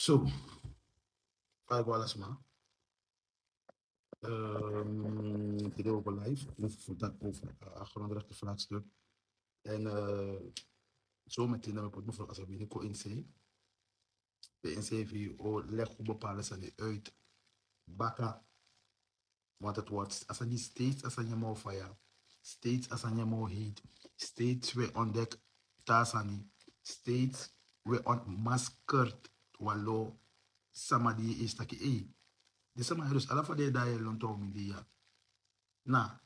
Zo, ga ik wel eens maar. Ehm, video op live, over dat over uh, grondrechten vraagstuk. En uh, zo meteen dan moet mevrouw Asabine ko inzee. De NCV o leg hoe bepalen ze uit. Baka. Want het wordt, als je steeds als je moet fire, steeds als je moet heat, steeds we ontdek tasani, steeds we ontmaskerd wallo samadi is taki e. De sama dus ala de da je lonto mi. Na.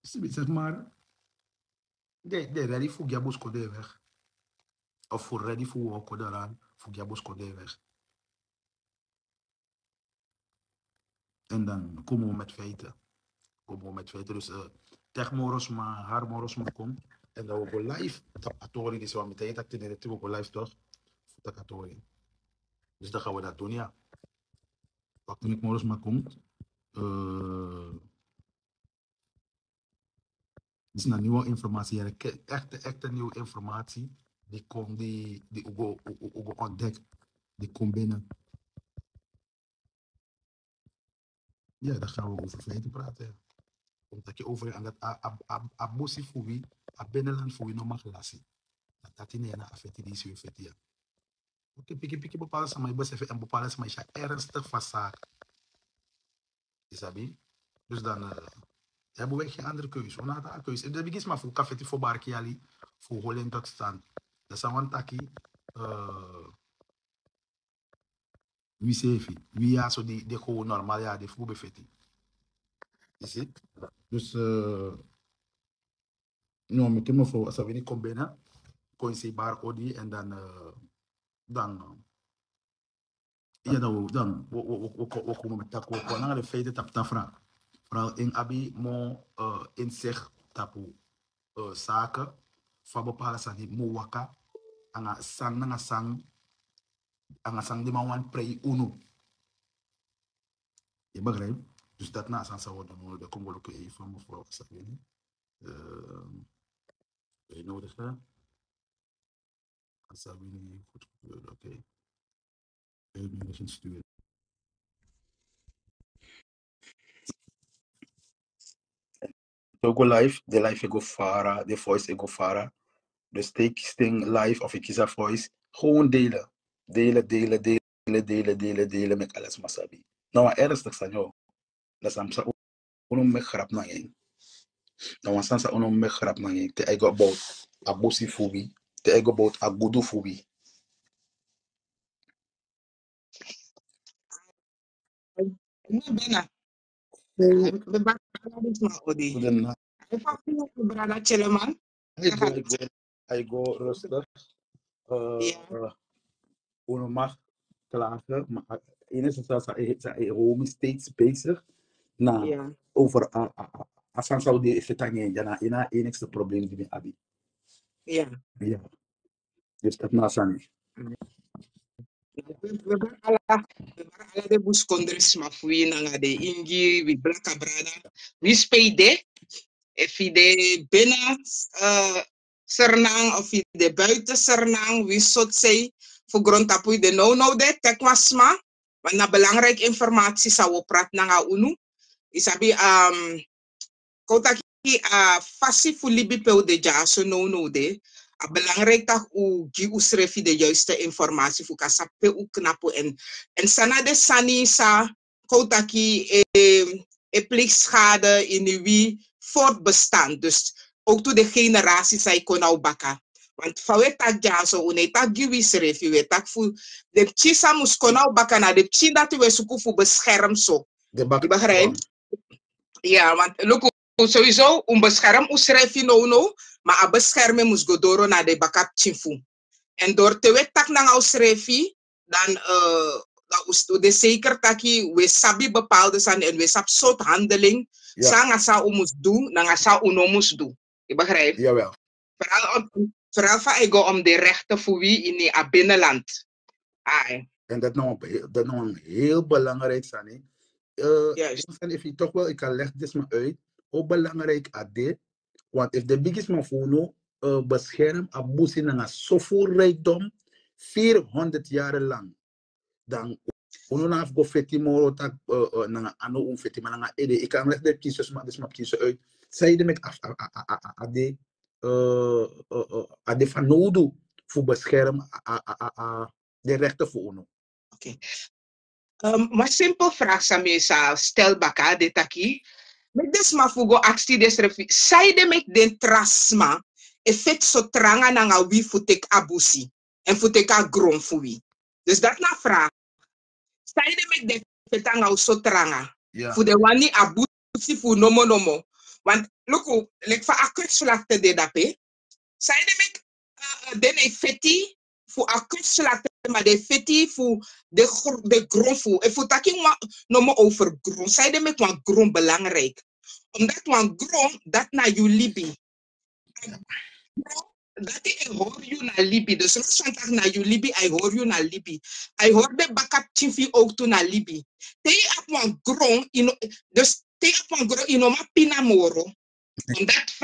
Sibi zeg maar de de ready voor gabos kode weg. Of voor ready voor wo kode ran, voor gabos kode weg. En dan komen we met feiten. Komen we met feiten. Dus uh, tech moros maar haar moros maar komt. En dan go live. Tap atori die zo meteen dat in de go live toch. Voor atori. Dus dan gaan we dat doen ja. Wat toen ik moros maar komt. Uh, is een nieuwe informatie. Echte, echte nieuwe informatie. Die komt, die, die Ugo, Ugo ontdekt. Die komt binnen. Ja, daar gaan we over feiten praten. Omdat je over aan dat abusi fuwi, a binnenland fuwi no mag lassen. Dat dat in een afetti die is weer piki piki bepaalde sama je besef en bepaalde sama is ernstig zaak. Isabi? Dus dan uh, hebben we geen andere keuze. We hadden een keuze. De begin maar voor café voor barkiali, voor holen tot stand. Dat is een taki. Wie sefi, wie ja zo die, die gewoon normaal ja, die voel befetti. Is het? Dus, uh, no, met hem voor, als we niet komen binnen, kon je bar odi en dan, uh, dan, uh, ja, dan, dan, we komen met dat, we komen de feiten tap tafra. Vooral in abi, mo, uh, in zich tapu, uh, zaken, van bepaalde zaken, mo waka, anga sang, anga sang, ang asang di man pray uno. Je begrijpt? Dus dat na aan zou worden, dan komen we ook even van mevrouw Sabine. Uh, je nodig hè? Sabine, goed gebeurd, oké. Eens sturen. go live, de live go fara, de voice go fara. Dus take sting live of kies een voice. Gewoon delen delen, delen, delen, delen, delen, delen met alles masabi. Nou, wat ernstig zijn joh. Dat is amsa me grap na yen. Nou, wat sansa uno me grap na. Te ego about abusi fubi. Te ego about agudu fubi. Bena. Beba dit ma odi. Goedenavond. Ik pak nu brada Cheleman. I go, I go, I go rustig. Uh, Ja. uno mag klagen, maar in eerste instantie zijn Rome steeds bezig na Ja. over Asan Saudi is het aan je, na ina enigste probleem die we hebben. Ja. Ja. Dus dat na Sani. We we hebben alle de buskondres maar voor je naar de ingi, we blaka brada. We If je de binnen uh, Sernang of de buiten Sernang, wie zot zij voor grond tapu de no no de tek wasma. Want na belangrijk informatie zou we praten naar unu. Isabi um kota libi peu de ja so no no de. A belangrijk dat u gi usrefi de juiste informatie voor kasa pe u knapu en en sana de sani sa kota ki e e plichtsschade in wie voortbestaan. Dus ook toe de generatie zij kon nou baka. Want fawe tak ja so une tak giwi serefi we tak fu de chisa mus kon nou baka na de chi dat we suku fu bescherm so. De bak. Je begrijpt? Ja, want look sowieso een bescherm usrefi no no, maar a beschermen mus godoro na de baka chifu. En door te wet tak na usrefi, dan uh, dat de zeker taki we sabi bepaalde zijn en we sab soort handeling Ja. sa nga sa umus doen, na nga sa uno mus doen. Je begrijpt? Jawel. Vooral, om, vooral van ego om de rechten voor wie in het binnenland. Ai, En dat nou, dat nou een heel belangrijk Sani. Uh, Juist. If je toch wel, ik kan leg dit maar uit. Hoe belangrijk dit? Want if de biggest man voor nou uh, bescherm, abusi na zoveel rijkdom, 400 jaar lang dan uno na go feti moro tak uh, nanga ano un feti mananga ede ik kan de kiezers maar dus maar kiezen uit zij de met af a a a a de uh, uh, uh, a de van voor bescherm de rechten voor uno Um, uma simpel vraag sa me sa stel baka de taki. Met des ma fugo aksi des refi. Sai de met den trasma. Effect so tranga nga wi futek abusi. En futek a gron wi. Dus dat na vraag. Sai de met de fetanga so tranga. ja Fu de wani abusi fu nomo nomo. Want loko, lek fa akutslakte de dape. Sai de met uh, den e feti fu akutslakte maar de feti fu de, gr- de grond fu. En fu taki wa nomo over grond. Zij de met wan grond belangrijk. Omdat wan grond dat na you libi. Dat ik hoor you na libi. Dus als van tak na you libi, I hoor you na libi. I hoor de bakap chifi ook to na libi. Te ap wan grond, dus te ap wan grond, ino ma pina moro. Omdat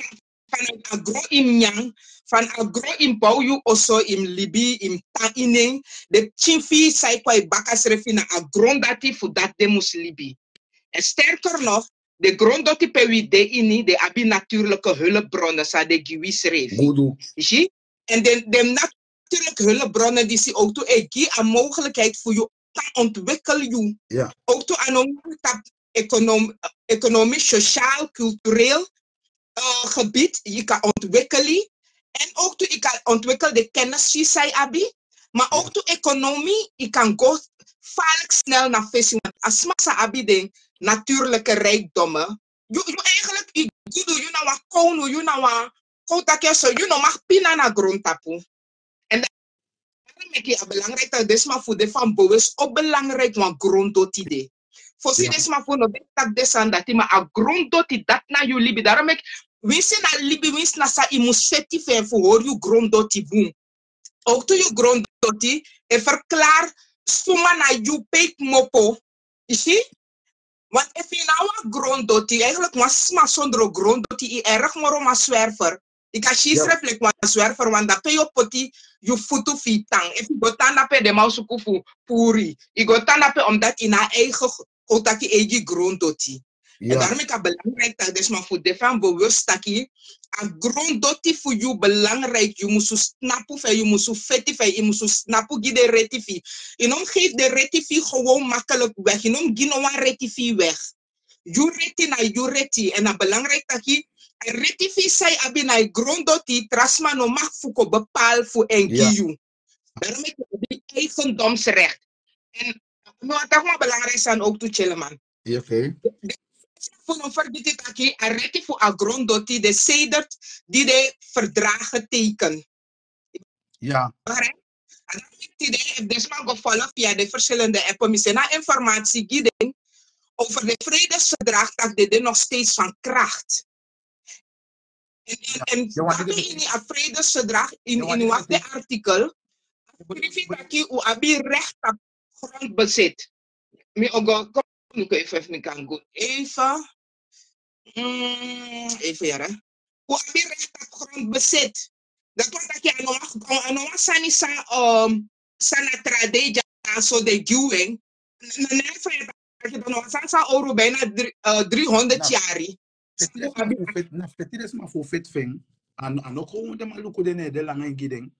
van, van een agro im nyang, van agro im bouw you also im libi, im ta ining, de chifi sai kwa bakas refi na agron dati fu dat de mus libi. En sterker nog, de grond dat die pe de ini, de abi natuurlijke hulpbronnen, sa de giwis refi. gudu Zie? En de, de natuurlijke hulpbronnen die ze ook toe een een mogelijkheid voor je te ontwikkelen. Ja. Ook toe aan een tap econom, economisch, sociaal, cultureel eh, gebied. Je kan ontwikkelen. En ook toe je kan ontwikkelen de kennis die zij hebben. Maar ook toe economie, je kan go vaarlijk snel naar vissen. Want als massa abi de natuurlijke rijkdommen. Je, je eigenlijk, je doet je nou wat kono, je nou wat kota ke so you know mag pina na grond tapu. En daarom is het belangrijk dat desma voor de van bewust ook belangrijk want grond dot idee. Voor Ja. desma dat desan dat maar a grond dot i dat na you libi. Daarom ik wins na libi wins na sa imu seti fe voor hoor you grond dot i boom. Ook to you grond dot i e verklaar suma na you peek mopo. See? Want if je nou een grond doet, eigenlijk was maar zonder grond doet, je erg zwerver. Ik kan je Ja. schrijven like een zwerver, want dat pe je poti, of je tang. Je gaat dan naar de mouse kufu puri. Je gaat dan naar omdat in haar eigen kotaki eigen grond doet. En ja daarom is het belangrijk dat dus maar voor de van bewust dat je een grond doet voor je belangrijk. Je moet snappen van je moet vetten van je moet snappen die de retifi. Je noem geeft de retifi gewoon makkelijk weg. Je noem geen een retifi weg. Je reti na je reti. En het belangrijk dat je een retifi zei abi na je grond doet die trasma no mag fuko bepaal voor een Ja. kiyu. Daarom is het eigendomsrecht. En wat ook belangrijk zijn ook te chillen man ja oké voor een een recht voor dat die de sedert die de verdragen teken. ja? En die de desma gevallen via de verschillende appen. Na informatie gieden over de vredesverdrag dat dit nog steeds van kracht. En, en, Ja, in die vredesverdrag, in, in wat is- de artikel, schrijf je dat je recht op grondbezit. Mi ogo, ik even, even kan goed. Even. Mm, even ja, hè. Hoe heb je recht op grondbezit? Dat was dat je aan een aan sani sa um sana tradeja so de giwing. Nee, van je dat dan nog sa euro bijna drie- eh, 300 Nou. jaar. Na fetides ma fu fet feng an an ko de maluko de ne de la ngai gideng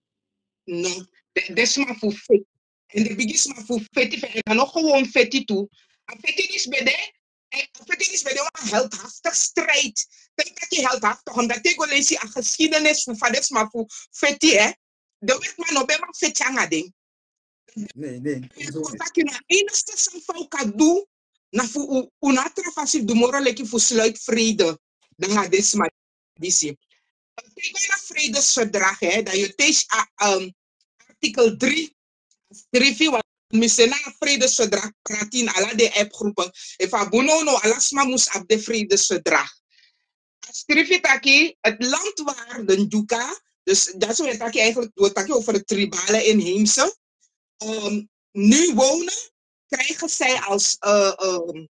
No, de- des maar voor fit. En de bigis maar voor fit. En dan nog gewoon fit toe. En fit is bij de. En fit is bij de een heldhaftig strijd. Denk dat je heldhaftig, omdat ik wel eens een geschiedenis van vaders maar voor fit, hè. De maar nog bij maar fit aan ding. nee nee contact je naar enigste zijn fout kan doen. Na voor u, u na trafasief de moral leki voor sluit vrede. Dan gaat dit maar disi. Kijk naar vredesverdrag, hè. Dat je tegen um, artikel 3 Trifi wat misena vredesverdrag praat in alle de appgroepen. Abuno no alasma mus op de vredesverdrag. Als Trifi taki, het land waar de Duka, dus dat is wat taki eigenlijk, taki over het tribale inheemse, um, nu wonen, krijgen zij als uh, um,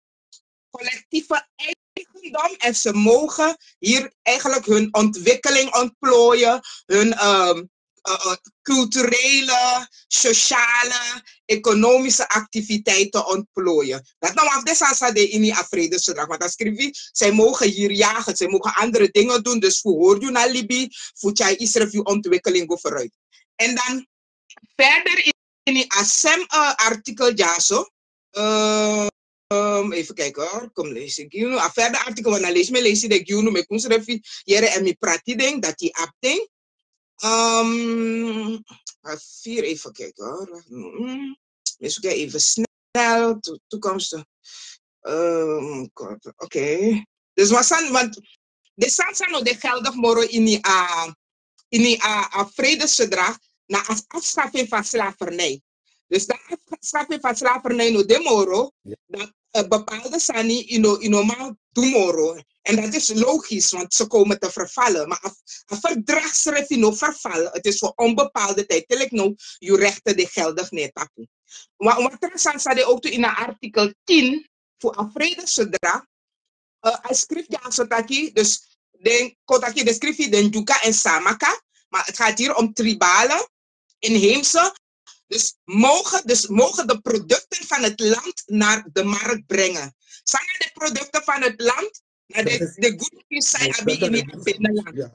collectieve eigendom en ze mogen hier eigenlijk hun ontwikkeling ontplooien, hun um, uh, culturele, sociale, economische activiteiten ontplooien. Dat nou af desa de in die vredesverdrag. Want schrijf je, zij mogen hier jagen, zij mogen andere dingen doen. Dus voor hoor je naar Libië, voor jij is ontwikkeling vooruit. En dan verder in die ASEM uh, artikel ja. Uh, um, even kijken kom lees ik. You know, verder artikel, want dan lees me lees ik, you know, me kun schrijven, jere en mi prati ding, dat die app. Um, vier even kijken hoor. Mm, even even snel, to, toekomstig. Um, Oké. Okay. Dus wat zijn, want de zijn nog de geldig moro in die, uh, in die uh, uh, vredesverdrag na afschaffing van slavernij. Dus de afschaffing van slavernij no de moro, dat uh, bepaalde sani ino, ino ma moro. En dat is logisch, want ze komen te vervallen. Maar een verdragsrecht no vervallen, het is voor onbepaalde tijd. Tel ik nou, je rechten de geldig niet tapu. Maar wat er staat ook in artikel 10 voor een vredesverdrag. Uh, hij schrijft ja, zo dus den kotaki de schrijf je den Juka en Samaka. Maar het gaat hier om tribale, inheemse. Dus mogen, dus mogen de producten van het land naar de markt brengen. Zijn de producten van het land na de, de good sai abi ini Finland. Ja,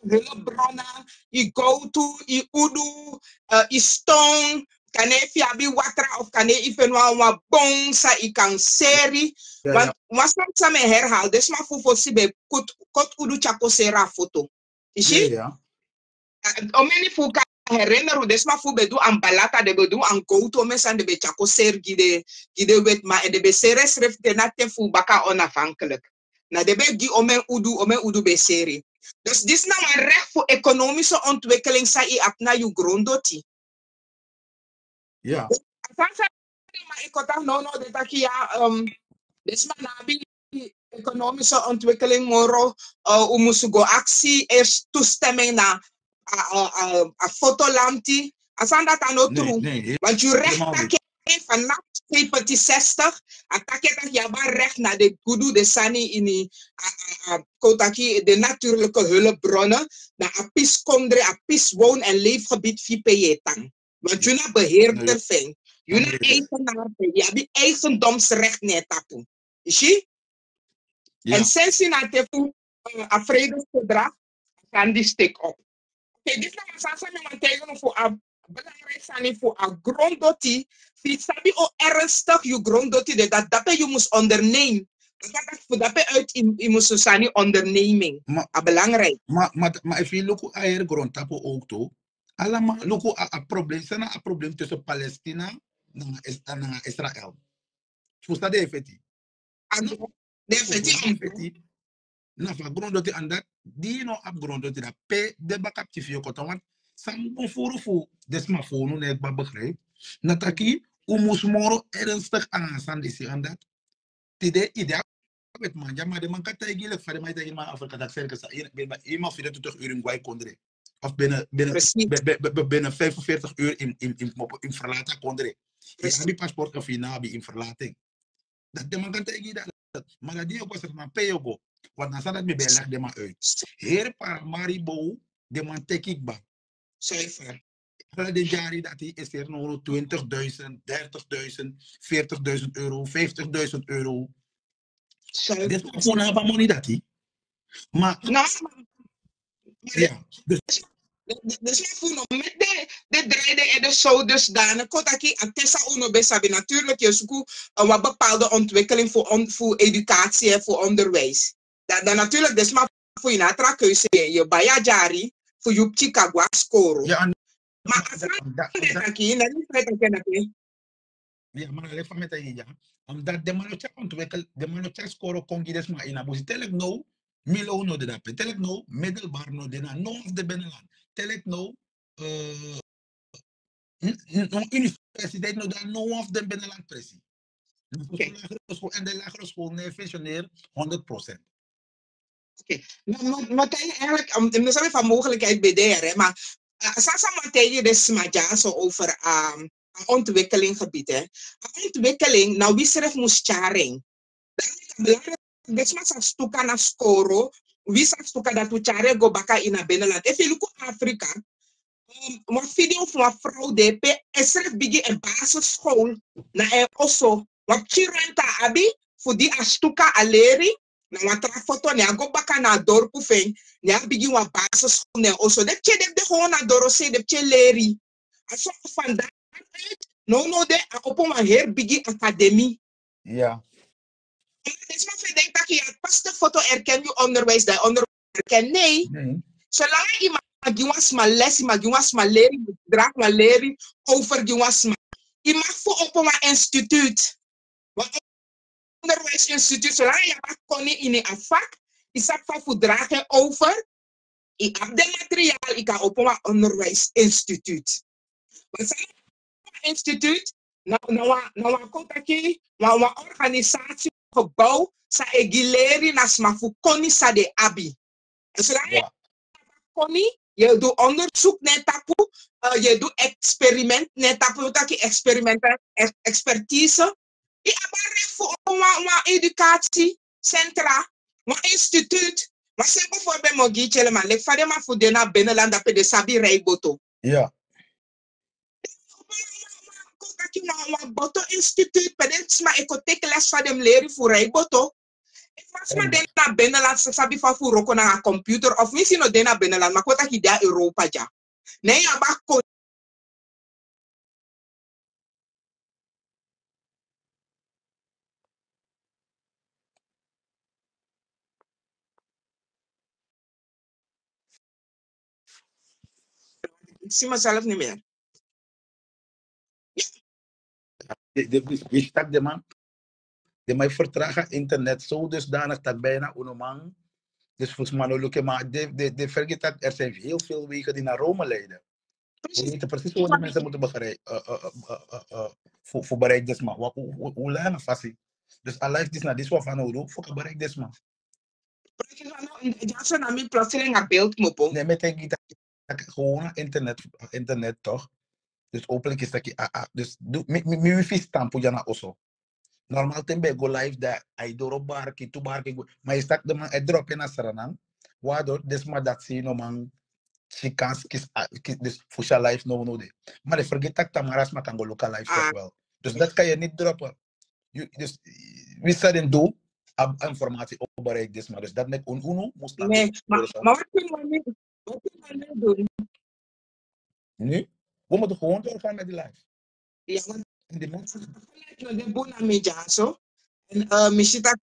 hulpbronnen, i go-to, i udu, uh, i stone, kane fi abi watra of kane ifen wa wa bong sa i kan seri. Ja, Want wasam sa me herhaal, des ma fufo si be kut, kot udu chako sera foto. Ishi? Ja, O meni fu ka herinner des ma fu be du an balata de be du an go-to mesan de be chako ser gide, gide wet ma en de be sere sref de na te fu baka onafhankelijk. Na de be gi omen udu, omen udu be seri. Dus dit is nou een recht voor economische ontwikkeling, zei ik na je grondoti. ja, Asansa maar ik had no no dat ik ja um maar nabi economische ontwikkeling moro uh, umusu go actie is toestemming na a a a, a fotolanti. Asan dat aan true. nee, Want je recht helemaal dat je vanaf 260, attack je dat je maar recht naar de kudu de sani in die kotaki de natuurlijke hulpbronnen, naar apis kondre, apis woon- en leefgebied VPJ-tang. Want je na beheerder vindt. Je na Nee. eigenaar vindt. Je hebt eigendomsrecht net tapu. Is je? En sinds je na te voet een vredesverdrag, kan die stik op. Oké, dit is een sasa met tegen voor een belangrijk zijn voor een gronddoti. Die sabi o ernstig je gronddoti de dat dat je moest ondernemen. Dat dat voor dat uit in in moest zijn onderneming. Maar- A belangrijk. maar, maar, maar if je look at tapo ook to, allemaal look at a probleem, zijn probleem tussen Palestina en Is- en Israël. Fusta de effecti. Definitief. Na fa grond dat aan dat, die no op grond dat dat pe de bakap tifio kota want sam bon furu fu desma no net ba begrijp. Nataki umus moro ernstig aan san disi aan dat. Tide idea met man ja maar de man tegen voor de mij tegen maar Afrika dat zeker sa ben iemand vindt het toch Uruguay kondre. Of binnen binnen binnen 45 uur in in in in, in verlaten kondre. Je hebt paspoort of je nabi in verlating. Dat de man kan tegen dat. Maar dat die ook was er maar peyogo. Want dan staat het me bij leg de man uit. Heer Paramaribo, de man tek ik ba. Zuiver. Alle de jaren dat hij is er nog 20.000, 30.000, 40.000 euro, 50.000 euro. Dit is gewoon een money dat hij. Maar Nou, maar- ja, dus Dus je voelt met de, de draaide en de zo dusdanig. Kotaki, en tessa uno besabi. Natuurlijk, je zoekt een wat bepaalde ontwikkeling voor, on, voor educatie en voor onderwijs. Dat, dat natuurlijk, dus maar voor je natra keuze, je bayajari, voor je Chicago score. ja, Maar als dat- je dat- aquí, dan is het je je- Ja, maar alleen van met dat ja. Omdat de manocha ontwikkel, de manocha score kon je dus maar in abusi. Tel ik nou, Milo no de dape. Tel ik nou, middelbaar no de na, no of de binnenland. Tel ik nou, no universiteit no dan, no of de binnenland precies. Oké. En de lagere school, nee, functioneer 100%. Martijn, eigenlijk, um, er zijn van mogelijkheid bij daar, hè, maar uh, Sasa Martijn je maar zo over ehm, um, ontwikkeling gebied. Ontwikkeling, nou wie schrijft moest charing. Dat is belangrijk, dus maar zo'n stukken naar scoro, wie zo'n stukken dat we charing go baka in het binnenland. Even look Afrika, uma filha of uma fraude pe esre bigi e basso school na e osso wa chirenta abi fudi astuka aleri na watra foto ne ago baka na dorpu fen ne bigi wa basisschool ne oso. De che de de gewoon na dorose de che leri. Aso vandaag no no de a open een heer bigi academie. Ja. Dus maar verdenkt dat je pas de foto erken je onderwijs, dat onderwijs erken. Nee, Nee. zolang iemand giwas maar les, iemand giwas maar leren, draag maar leren over giwas maar. Je mag voor op een instituut. Want onderwijsinstituut, zolang je mag kon in een vak, is dat van voor dragen over. Ik heb de materiaal, ik ga op een onderwijsinstituut. Zolang een instituut, nou, nou, nou, nou, nou, nou, organisatie, gebouw, sa egileri na smafu koni sa de abi. En zolang je koni, je doet onderzoek net tapu, uh, je doet experiment net tapu, dat je experimentaal ex- expertise. Je hebt voor een educatiecentra, een instituut. Maar zeg bijvoorbeeld mogi chele man, lek fade ma fude na binnenland dat de sabi rijboto. Ja. Dat je maar een boto instituut, maar is maar ik teken les van hem leren voor rijboto. Ik was maar den na binnenland, ze sabi van voor roko na een computer, of misschien nog den na binnenland, maar kota ki daar Europa ja. Nee, ja, maar ik zie mezelf niet meer. De, de, je stak de man. De mij vertragen internet zo dusdanig dat bijna man. Dus volgens mij lukken, maar de, de, de vergeet dat er zijn heel veel wegen die naar Rome leiden. We Precies. weten precies hoe de mensen moeten begrijpen. Uh, uh, uh, voor, voor bereik des man. Hoe, lang vast Dus Allah is naar dit wat van Odo. Voor bereik des man. Ja, zo na mi plotseling een beeld mopo. Nee, met denk ik dat dat gewoon internet, internet toch. Dus openlijk is dat je, ah, ah, dus doe, mi, mi, mi wifi stampo jana oso. Normaal tembe go live daar, ai doro barki, tu barki. Maar je stak de man, het drop je naar Saranang. Waardoor, dus maar dat zie je no man, si kans kis, ah, kis dus je live no no de. Maar de vergeet dat tamaras maar kan go local live toch Ah. wel. Dus dat kan je niet droppen. You, dus, we zouden doen, informatie op bereik dus maar. Dus dat met un uno, moest Nee, maar, maar wat kunnen we nu, wat we nu doen? Nu, we moeten gewoon doorgaan met die live. Ja, want En die mensen, vanuit naar de bona media zo. En uh, misschien dat.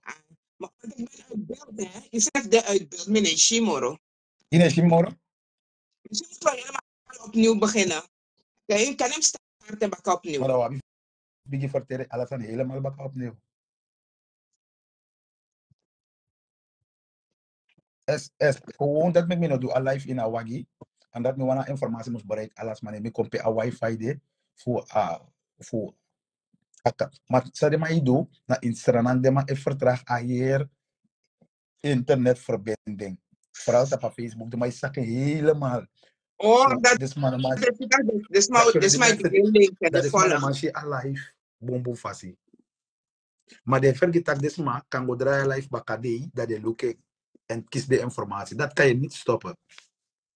Ah, Maar ik ben uit beeld, hè. Je zegt de uit beeld, meneer Shimoro. Ines Shimoro, Misschien moeten we helemaal opnieuw beginnen. Oké, je kan hem starten en bakken opnieuw. maar dan heb je verteren, alles aan helemaal bakken opnieuw. gewoon dat me no do a life in a wagi. and dat me wana informasi moest bereik alas mane me kompe a wifi de for a for aka. sa de mai do na instranan de ma effort vertraag a hier internetverbinding. Vooral dat op Facebook de ma zakken helemaal. Or dat is this ma dis ma dis maar die link follow. ma she alive bombo fasi. ma de vergetak dis ma kango dry life bakadei dat de look en kies de informatie. Dat kan je niet stoppen.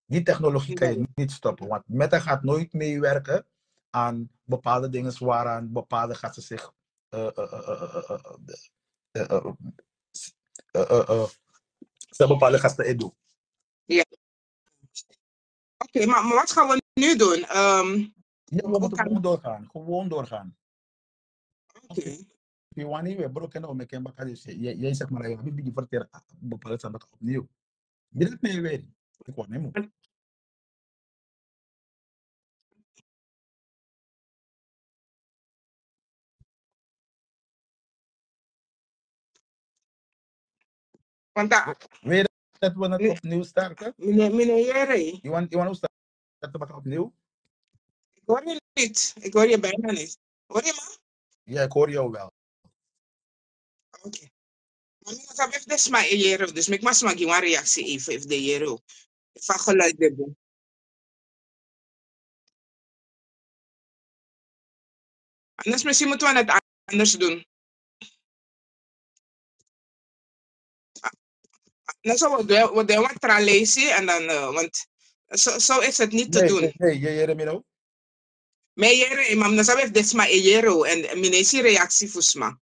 Die technologie kan je niet stoppen, want Meta gaat nooit meewerken aan bepaalde dingen waaraan bepaalde gasten zich ze bepaalde gasten in doen. Ja. Oké, maar, wat gaan we nu doen? ja, we moeten gewoon doorgaan. Gewoon doorgaan. Oké kiwani we bro broken o meken baka je ya isak mara ya bibi verter bo Want dat, weer dat we opnieuw starten? Meneer, Je want je want opnieuw? ik hoor je niet. Ik hoor je bijna niet. Hoor je? Ja, jou wel. Oké. Mami, nou sabi if this my dus ik mas magi wan reactie if if de yero. If a geluid debo. Anders misschien moeten we het anders doen. Dan zou we wat en dan, want zo, zo is het niet te doen. Nee, je jere mino? Me jere, mam, dan ik dit en reactie voor.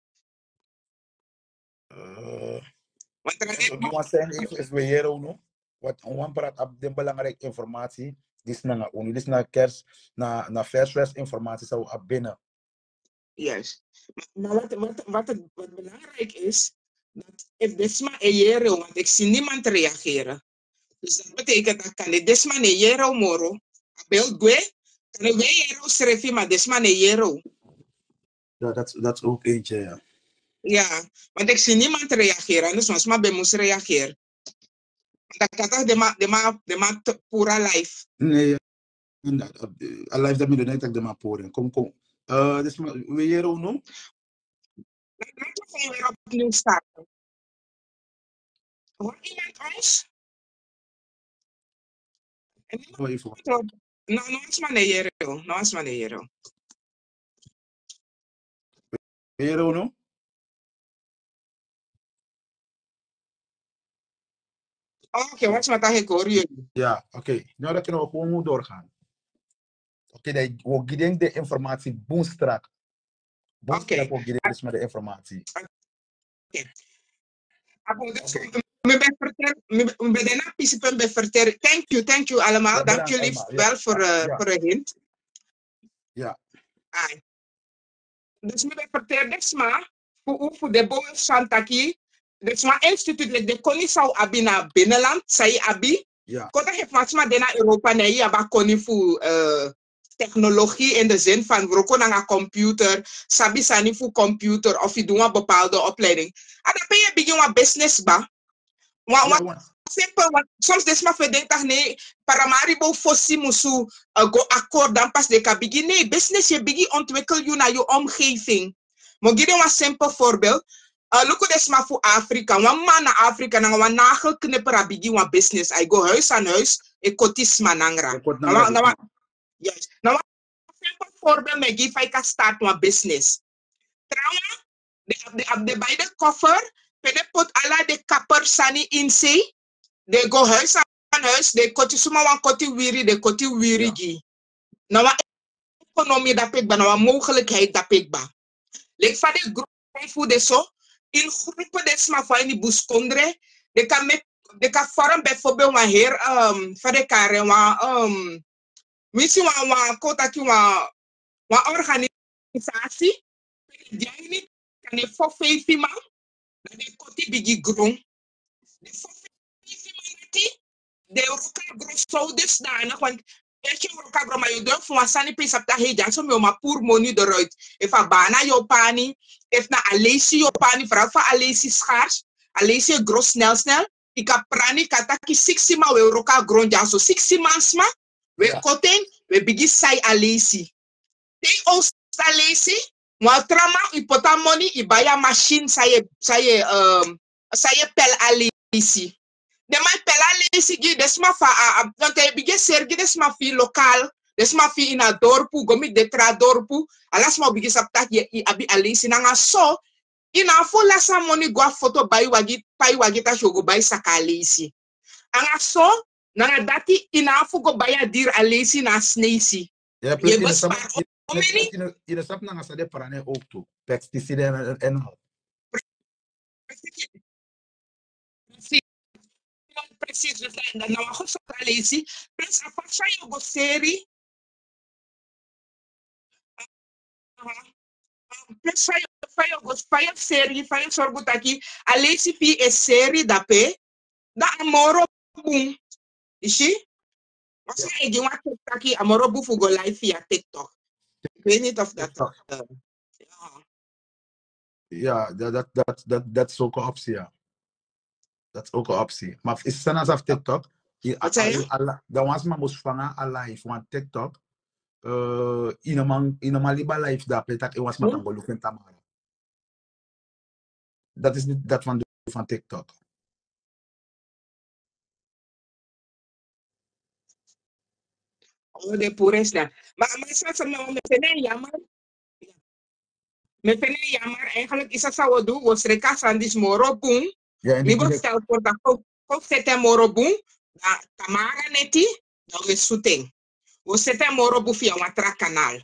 Want er so, you want saying if if we hier no? Wat on praat op de belangrijke informatie. Dis na unu, dis na kers na na vers vers informatie zou op binnen. Juist. Maar wat, wat, wat, het, wat belangrijk is, dat if desma ejero, want ik zie niemand reageren. Dus dat betekent dat kan ik desma ejero moro. Beeld gue, kan ik weer ejero schrijven, maar desma ejero. Ja, dat dat is ook eentje. Ja. Ja, want ik zie niemand reageren, anders was maar bij moest reageren. Want dat toch de ma, de ma, de ma pura life. Nee, a live dat me de net de maar poren. Kom kom. Uh, maar we hier no? Laten we weer opnieuw starten. Hoort iemand ons? No, no es manejero, no es manejero. Hier no? Oké, wat is ik hoor jullie? Ja, oké. Nou dat kunnen we gewoon doorgaan. Oké, okay, we geven de informatie boomstrak. Boomstrak we geven dus met de informatie. Apo, dus, me ben vertel, me me ben daarna pisipen ben. Thank you, thank you allemaal. Dank jullie wel voor, eh, voor de hint. Ja. Ai. Dus me ben vertel, dus maar, voor de boven Santaki, dus maar instituut, like de koning zou abi naar binnenland, zei abi. Ja. Kota maar maar naar Europa, ja, maar koning voor eh, technologie in de zin van, we kunnen een computer, sabi sani voor computer, of je doet een bepaalde opleiding. En dan ben je begin business ba. Wa, wa, Ja, want soms des maar verdenkt dat nee, paramaribo fossi musu uh, go akkoord dan pas de ka begin. Nee, business je begin ontwikkel je naar je omgeving. Maar geef een simpel voorbeeld. Uh, look des maar voor Afrika. Wan man naar Afrika, na wan nagelknipper a begin een business. I go huis aan huis, ik kotis manangra. Word Nou, simpel voorbeeld met geef ik kan start een business. Trouwens, de, de, de, bij de koffer, pede pot ala de kapper sani in zee. De go huis aan huis, de koti suma wan koti wiri, de koti wiri gi. Nou, wat economie dat ik ben, nou, wat mogelijkheid dat ik ben. Lek van de groep voor de zo, in groepen de sma van die buskondre, de kan met, de kan vorm bijvoorbeeld een heer, um, van de kare, een, um, misschien een, een kota een, een organisatie, die niet kan je voor vijf man, dat de koti bigi grond. De voor vijf man die, de roka gro zo dusdanig, want weet je roka gro, maar je durft van wasani pis op dat heet, dan zo maar poer money eruit. If a bana yo pani, if na alesi yo pani, vooral van alesi schaars, alesi gro snel snel, ik heb prani kataki 60 ma we roka grond ja so 60 mansma, we Ja. koten, we bigi sai alesi. Te os alesi, wa trama i pota money i baya machine saye saye um saye pel alesi. De man pel alesi gi desma fa a a- want hij bigi sergi desma fi lokaal, desma fi in a dorpu, gomi de tra dorpu, alas ma bigi saptak ye i abi alesi nanga so ina fo lasa money go a photo bai wagi pai wagi ta shogo bai saka alesi. Anga so nanga dati ina fo go bai a dir alesi na snesi. Ja, plus Je in de sap- bespaart in- Hoe many? in de- in de sap na nga sa de parane ook toe. Pesticide en en al. Precies. Precies, dus dat nou een goed lezen. Plus, als je een serie. Plus, je een serie, je zorgt dat je lezen via een serie dat je dat amoro boom. Is je? Als je een jongen TikTok, je amoro boom voor go live via TikTok. Ik weet niet of dat. TikTok. eh, ja. Ja, dat, dat, dat, dat, dat is ook een optie, ja. Dat is ook een optie. Maar is het dan af TikTok? Je- Wat zei je? alla- Dan was maar moest vangen alive, want TikTok. Uh, inoman inoman liba live daar, petak ik was maar Hm? dan gelukkig tamara. Dat is niet dat van de van TikTok. Oh, de pures na. Maar, maar is dat zo, nou, met een jammer. Met een jammer, eigenlijk is dat zo wat doen. We strekken aan die smoro boom. Ja, en Mi die bo direct- stel voor dat ko ko sete moro boom, da Tamara neti, da we shooting. We sete moro boom via watra kanaal.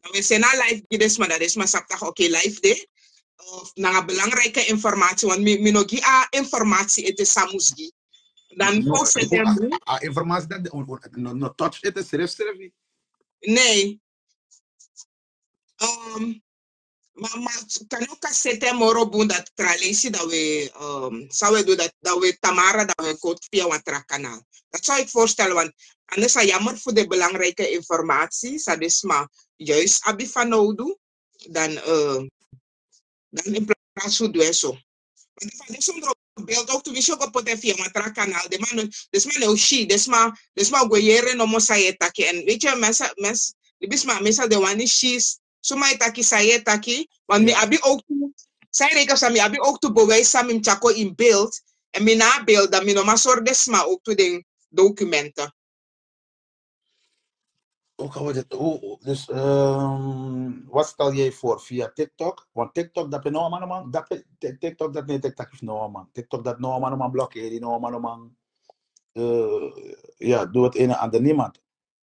Da we sena live gides maar dat is maar sapdag oké live de. Of na belangrijke informatie, want mi, mi no gi a informatie ete samusgi. Dan No, ko sete a- boom. a- a informatie dat on- on- no, no touch it is serif serif. Nee. Um, maar, maar kan ook zetten moro dat tralesi dat we um, zou we doen dat dat we Tamara dat we kort via wat kanaal. Dat zou ik voorstellen, want anders is jammer voor de belangrijke informatie. Ça is maar juist abi van nodig dan uh, dan in plaats van doen zo. Want van dit zonder beeld via kanaal. De man, dus man ook shi, dus maar dus maar goyere no mo sayetaki en weet je mensen mensen die bis maar mensen de wani shis suma itaki sayetaki want mi abi ook toe zij rekenen sa mi abi ook toe bewijs sa chako in beeld en mi na beeld dan mi no ma soort desma ook toe de documenten. Ook al het, dus ehm, wat stel jij voor via TikTok? Want TikTok dat je nou man man, dat TikTok dat niet TikTok is nou man. TikTok dat nou man man blokkeren, nou man man. eh, ja, doe het een en ander niemand.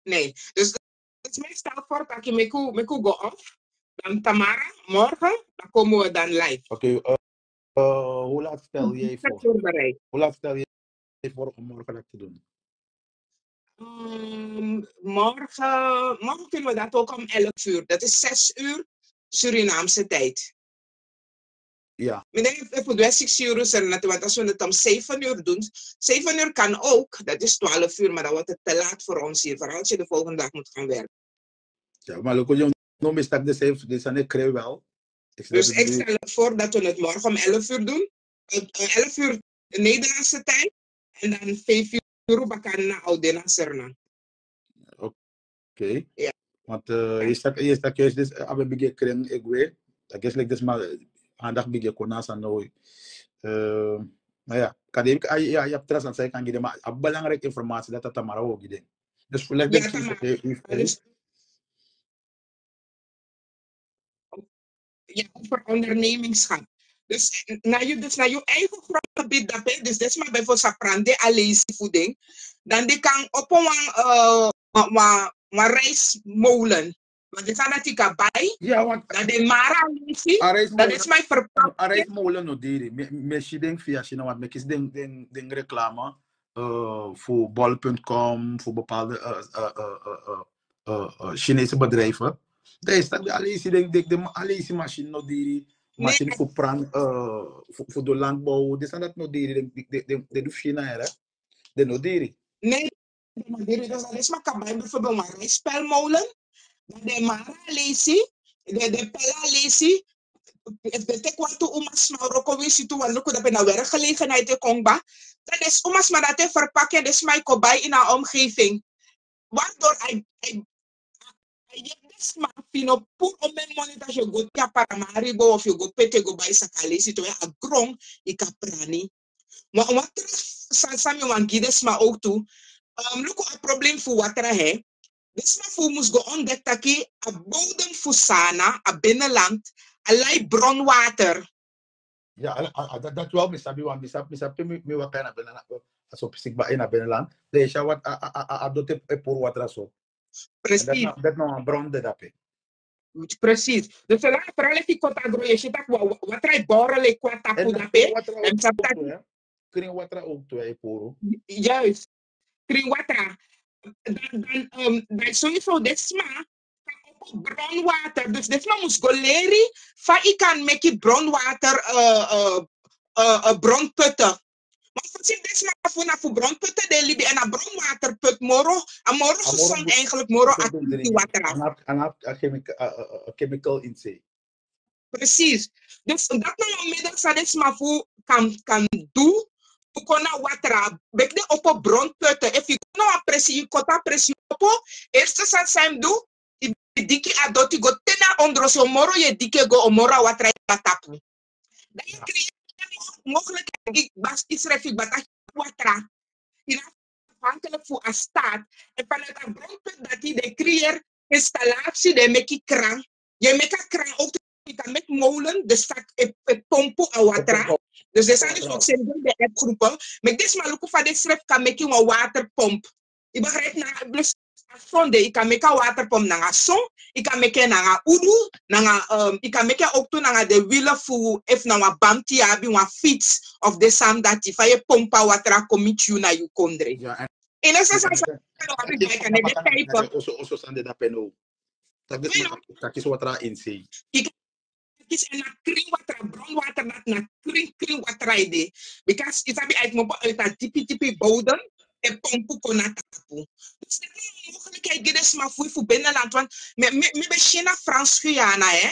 Nee, dus dus mij stel voor dat je me go off. Dan Tamara, morgen, dan komen we dan live. Oké, eh, eh, hoe laat stel jij voor? Hoe laat stel jij voor om morgen dat te doen? Um, morgen, morgen kunnen we dat ook om 11 uur. Dat is 6 uur Surinaamse tijd. Ja, Ik denk even de 6 uur net, want als we het om 7 uur doen, 7 uur kan ook, dat is 12 uur, maar dan wordt het te laat voor ons hier, vooral als je de volgende dag moet gaan werken. Ja maar look, je no mistake de safe, dus ik kreeg wel. Ik Dus ik het stel het voor dat we het morgen om 11 uur doen. Eh, eh, 11 uur de Nederlandse tijd en dan 5 uur bakken naar Audena Serna. Oké. Ja. Want uh, je staat je juist dus abe bigge kring ik weet. Dat is like dus maar aandacht bigge konas aan nou. Eh maar ja, kan ik ja ja je hebt trust aan kan je maar belangrijke informatie dat dat maar ook gide. Dus voor Ja, dat ja, voor ondernemingschap. Dus naar je, dus naar je eigen grondgebied, dat je, dus dat is maar bijvoorbeeld saprande alleen voeding, dan die kan op een uh, wa, wa rijstmolen. Want die kan dat ik bij, Ja, want dat de mara Areis dat is mijn verpakking. Areis molen no diri. Shi denk via China want me kis denk denk denk reclame uh, voor bol.com voor bepaalde uh, uh, Chinese bedrijven. Daar is dat alleen denk denk de alleen machine no diri. Machine Nee. voor pran uh, voor, voor de landbouw. Dus dat no diri denk denk denk de doet China hè. De no diri. Nee, maar die- dus dat is maar kan bij bijvoorbeeld een rijstspelmolen. Dat de mara leesi, de, de pella leesi, de tekwanto umas mauroko wisi tu wan luku dat ben naar werkgelegenheid te kongba. Dat is umas maar dat te verpakken, dat is mij bij in een omgeving. Waardoor hij hij hij maar fino pur om men monita je go tia paramaribo of je go pete go bij sakalesi to ya agrong ika prani. Maar wat er san sami wan gides maar ook toe. Um, luku probleem voor water hè. Dus maar voor moest go ontdekt dat je a bodem voor sana, a binnenland, allerlei bronwater. Ja, dat wel misabi want misap misap me me wat kana bena so pisik ba ina beneland. De sha wat a a a adote e por watra so. En dat Precies, nou dat nou een bron de dape. precies. Dus zolang vooral even kort agro, je ziet dat wa- wat er borrelen qua tapu En dape. watra En ook sapta- toe, hè. Kring watra ook toe e poro. Juist. Kring water. Dan, dan, um, dan sowieso desma op bronwater. Dus desma moest go leren. Van ik kan make it bronwater uh, uh, uh, uh, bronputten. Maar voor desma voor bronputten de libi en een bronwaterput moro. En moro moro gezond eigenlijk moro Dat actief water. Heb en chemical in zee. Precies. Dus dat nou middel dat is maar voor kan, kan doen. We kunnen water Bek de op een bronputten. If je nou pressie, je kota pressie op. Eerst zijn zijn doen. Dikke adoti go tena onder zo moro je dikke go omora water tapu. Dan je creëert mogelijkheid. Ik bas Israël batach water. Je afhankelijk voor een staat. En vanuit een bronput dat hij de creëert installatie de meki kraan. Je meka kraan ook met molen, e, e pompo a water. Dus er zijn dus ook zijn de appgroepen. Maar dit is maar ook van de schrift kan make een waterpomp. Je begrijpt na dus zonde, ik kan make een waterpomp na een song, ik kan make na een udu, na een um, ik kan make ook toen na de wielen voor if na een bamti abi een fiets of de sam dat die van je pompa water commit you na je kondre. Ja, en En als je kan ik kan de pijpen. Oso oso sande da peno. Tak des ma tak is watra in sei. is en na kring water, brown water, dat na kring kring water ide. Because it's a bit uit mo uit a tipi tipi bodem en pompu na tapu. Dus dat is een mogelijkheid gides maar voor voor binnenland want me me me be China Frans Guyana hè.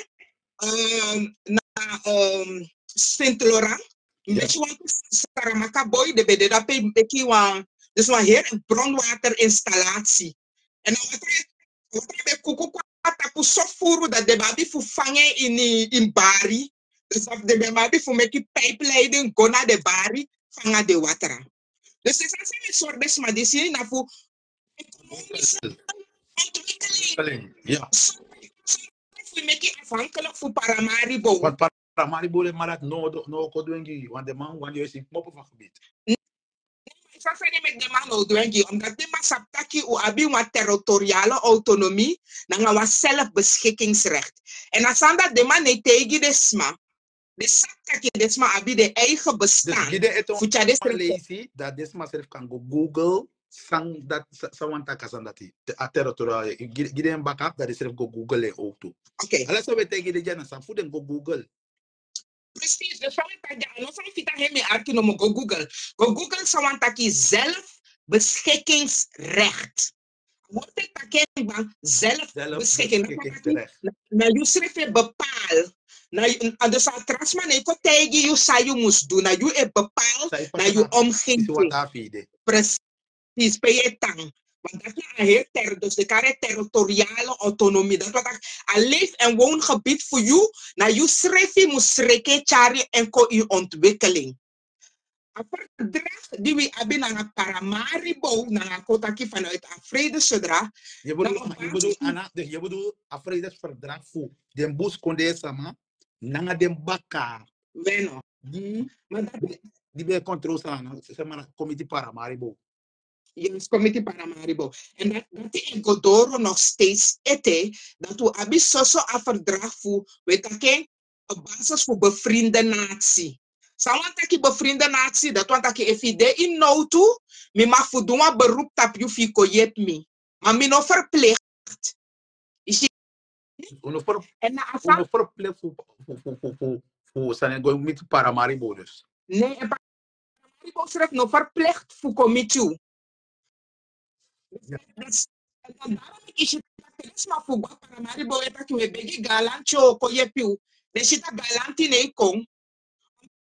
Um, na um, Saint Laurent. Ja. Beetje want Saramaka boy de bede dat pe beki wan dus wan hier bronwater installatie. En dan wat wat be kuku tapu so furu dat de babi fu fange in in bari. Dus dat de babi fu meki pijpleiding go naar de bari fanga de water. Dus het is een soort des maar die zie na fu economische ontwikkeling. Alleen. Ja. Fu meki afhankelijk voor paramaribo. Want para maribole marat no do- no ko doengi want de man wan je is mopo van gebied. Sasa ni met de man o dwengi omdat de man saptaki u abi wa territoriale autonomie na nga wa zelfbeschikkingsrecht. En als aan dat de man ne tegi de sma, de saptaki de sma abi de eigen Dus bestaan. Fucha de strek- lazy dat des ma self kan go Google sang dat sawan ta kasan dati a territorial gide gide en backup dat is go Google e ook toe. Oké, Ala so bete gide jana sa fu den go Google. precies. Dus van het ja, no van fita hemi arki no go Google. Go Google sawan taki zelfbeschikkingsrecht. Wordt het taken van Zelf zelfbeschikking. You schrijf je bepaal. Na you- en dus als transma ne ko tegi you sa you doen. Na you e bepaal na you omgeving. Precies, ben je tang. Want dat is een heel ter, dus de kare territoriale autonomie. Dat wat een leef- en woongebied voor jou. Na you schrijf je moet schrijven chari en ko in ontwikkeling. Een verdrag die we hebben naar een paramaribo, naar een kotaki vanuit een vredesverdrag. Je bedoelt, je bedoelt, je bedoelt, afvredesverdrag voor den bus konde sama, nanga den baka, Bueno, die, maar dat die bij controle staan, zeg maar, committee para Maribo. Yes, committee Paramaribo. En dat, dat is in Godoro nog steeds ete, dat we hebben zo'n een verdrag voor, weet je, een basis voor bevriende natie. Samen dat je bevriende natie, dat want dat je FID in nou toe, mi mag voor doen een beroep op je fico jet me. Maar mi no verplicht. Is je- Uno voor, En na afan, uno voor plek voor, voor, voor, voor, voor, voor, zijn go met para Maribo dus. nee, en Paramaribo schrijft no verplicht voor committee. Ja. Dus, en dan daarom is het karakterisme voor wat Paramaribo het dat we begi galantio ko yepiu. De shita galanti ne kon.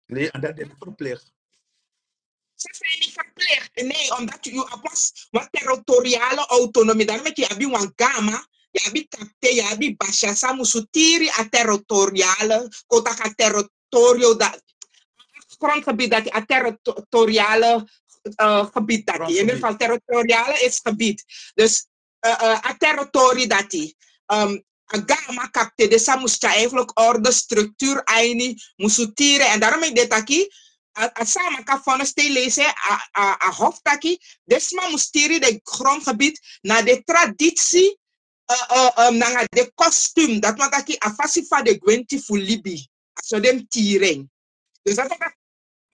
Nee, en dat is verplicht. Ze zijn niet verplicht. Nee, omdat je apart wat territoriale autonomie. Daarom heb je abi wan gama. Je abi kapte, je abi basha. Samu sutiri a territoriale. Kota ka territorio da. Grondgebied dat a territoriale uh, gebied dat. In ieder geval territoriale is gebied. Dus uh, uh, a territorie dat die. Um, a gama kapte de sa moest je eigenlijk orde, structuur, eini, moest tieren. En daarom ik dit aquí asama ka fana stay lezen a a a hoftaki desma mustiri de grondgebied naar de traditie uh, uh, um, naar de kostuum dat wat aki a fasifa de gwenti fu libi so dem tiring dus dat wat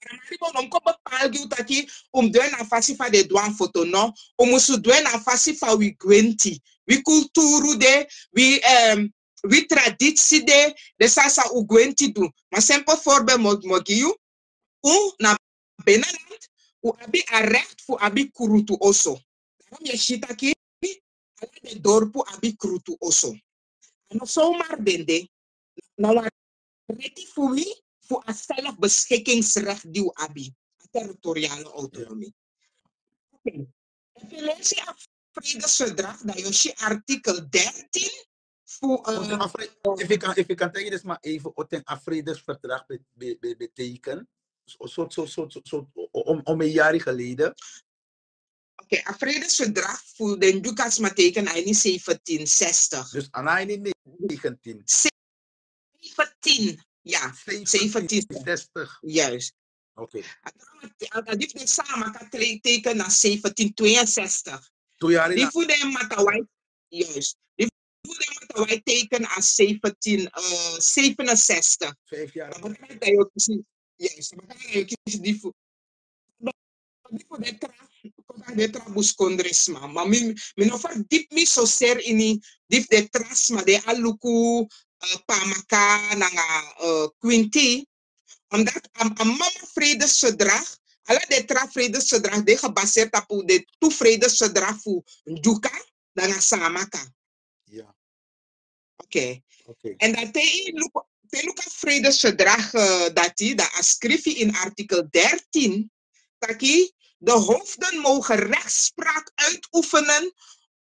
Paramaribo non ko bepaal gi utaki um doen na fasifa de douan foto no? Um musu doen na fasifa wi gwenti wi kulturu de wi um, wi traditie de de sasa u gwenti do maar simpel voorbeeld mo mo u na binnenland, u abi a recht voor abi kurutu oso. Daarom je alle de dorpu abi kurutu oso. En zomaar dende, nou wat ready voor wie? Voor een zelfbeschikkingsrecht die abi. A territoriale autonomie. Oké. Even lezen het vredesverdrag, dat je ziet artikel 13 voor... Afre- If ik kan, if ik kan tegen dus maar even op een afvredesverdrag be- be- be- betekenen. Zo, zo, zo, zo, zo, zo, om, om een jaar geleden. Oké, een vredesverdrag voor de Jukas Mateken in 1760. Dus aan 19, 17, ja, 17. 60. Juist. Oké. Die heeft samen teken na 1762. Twee jaar Die in. voelde hem matawai. Juist. Die voelde hem matawai teken als 1767. Vijf jaar. Wat kan ik ook zien? Juist. Maar kan ik kiezen die voor. Die de Kota de tra buskondresma. Maar mi mi no verdiep me zo ser in die die de trasma de aluku uh, pamaka nanga uh, quinti. Omdat am am mama vredesverdrag Alla de tra vredesverdrag de gebaseerd op de toe vredesverdrag voor Juka dan Samaka. Ja. Oké. Oké. En dat te te luka vredesverdrag uh, dat die dat ascrifie in artikel 13 taki de hoofden mogen rechtspraak uitoefenen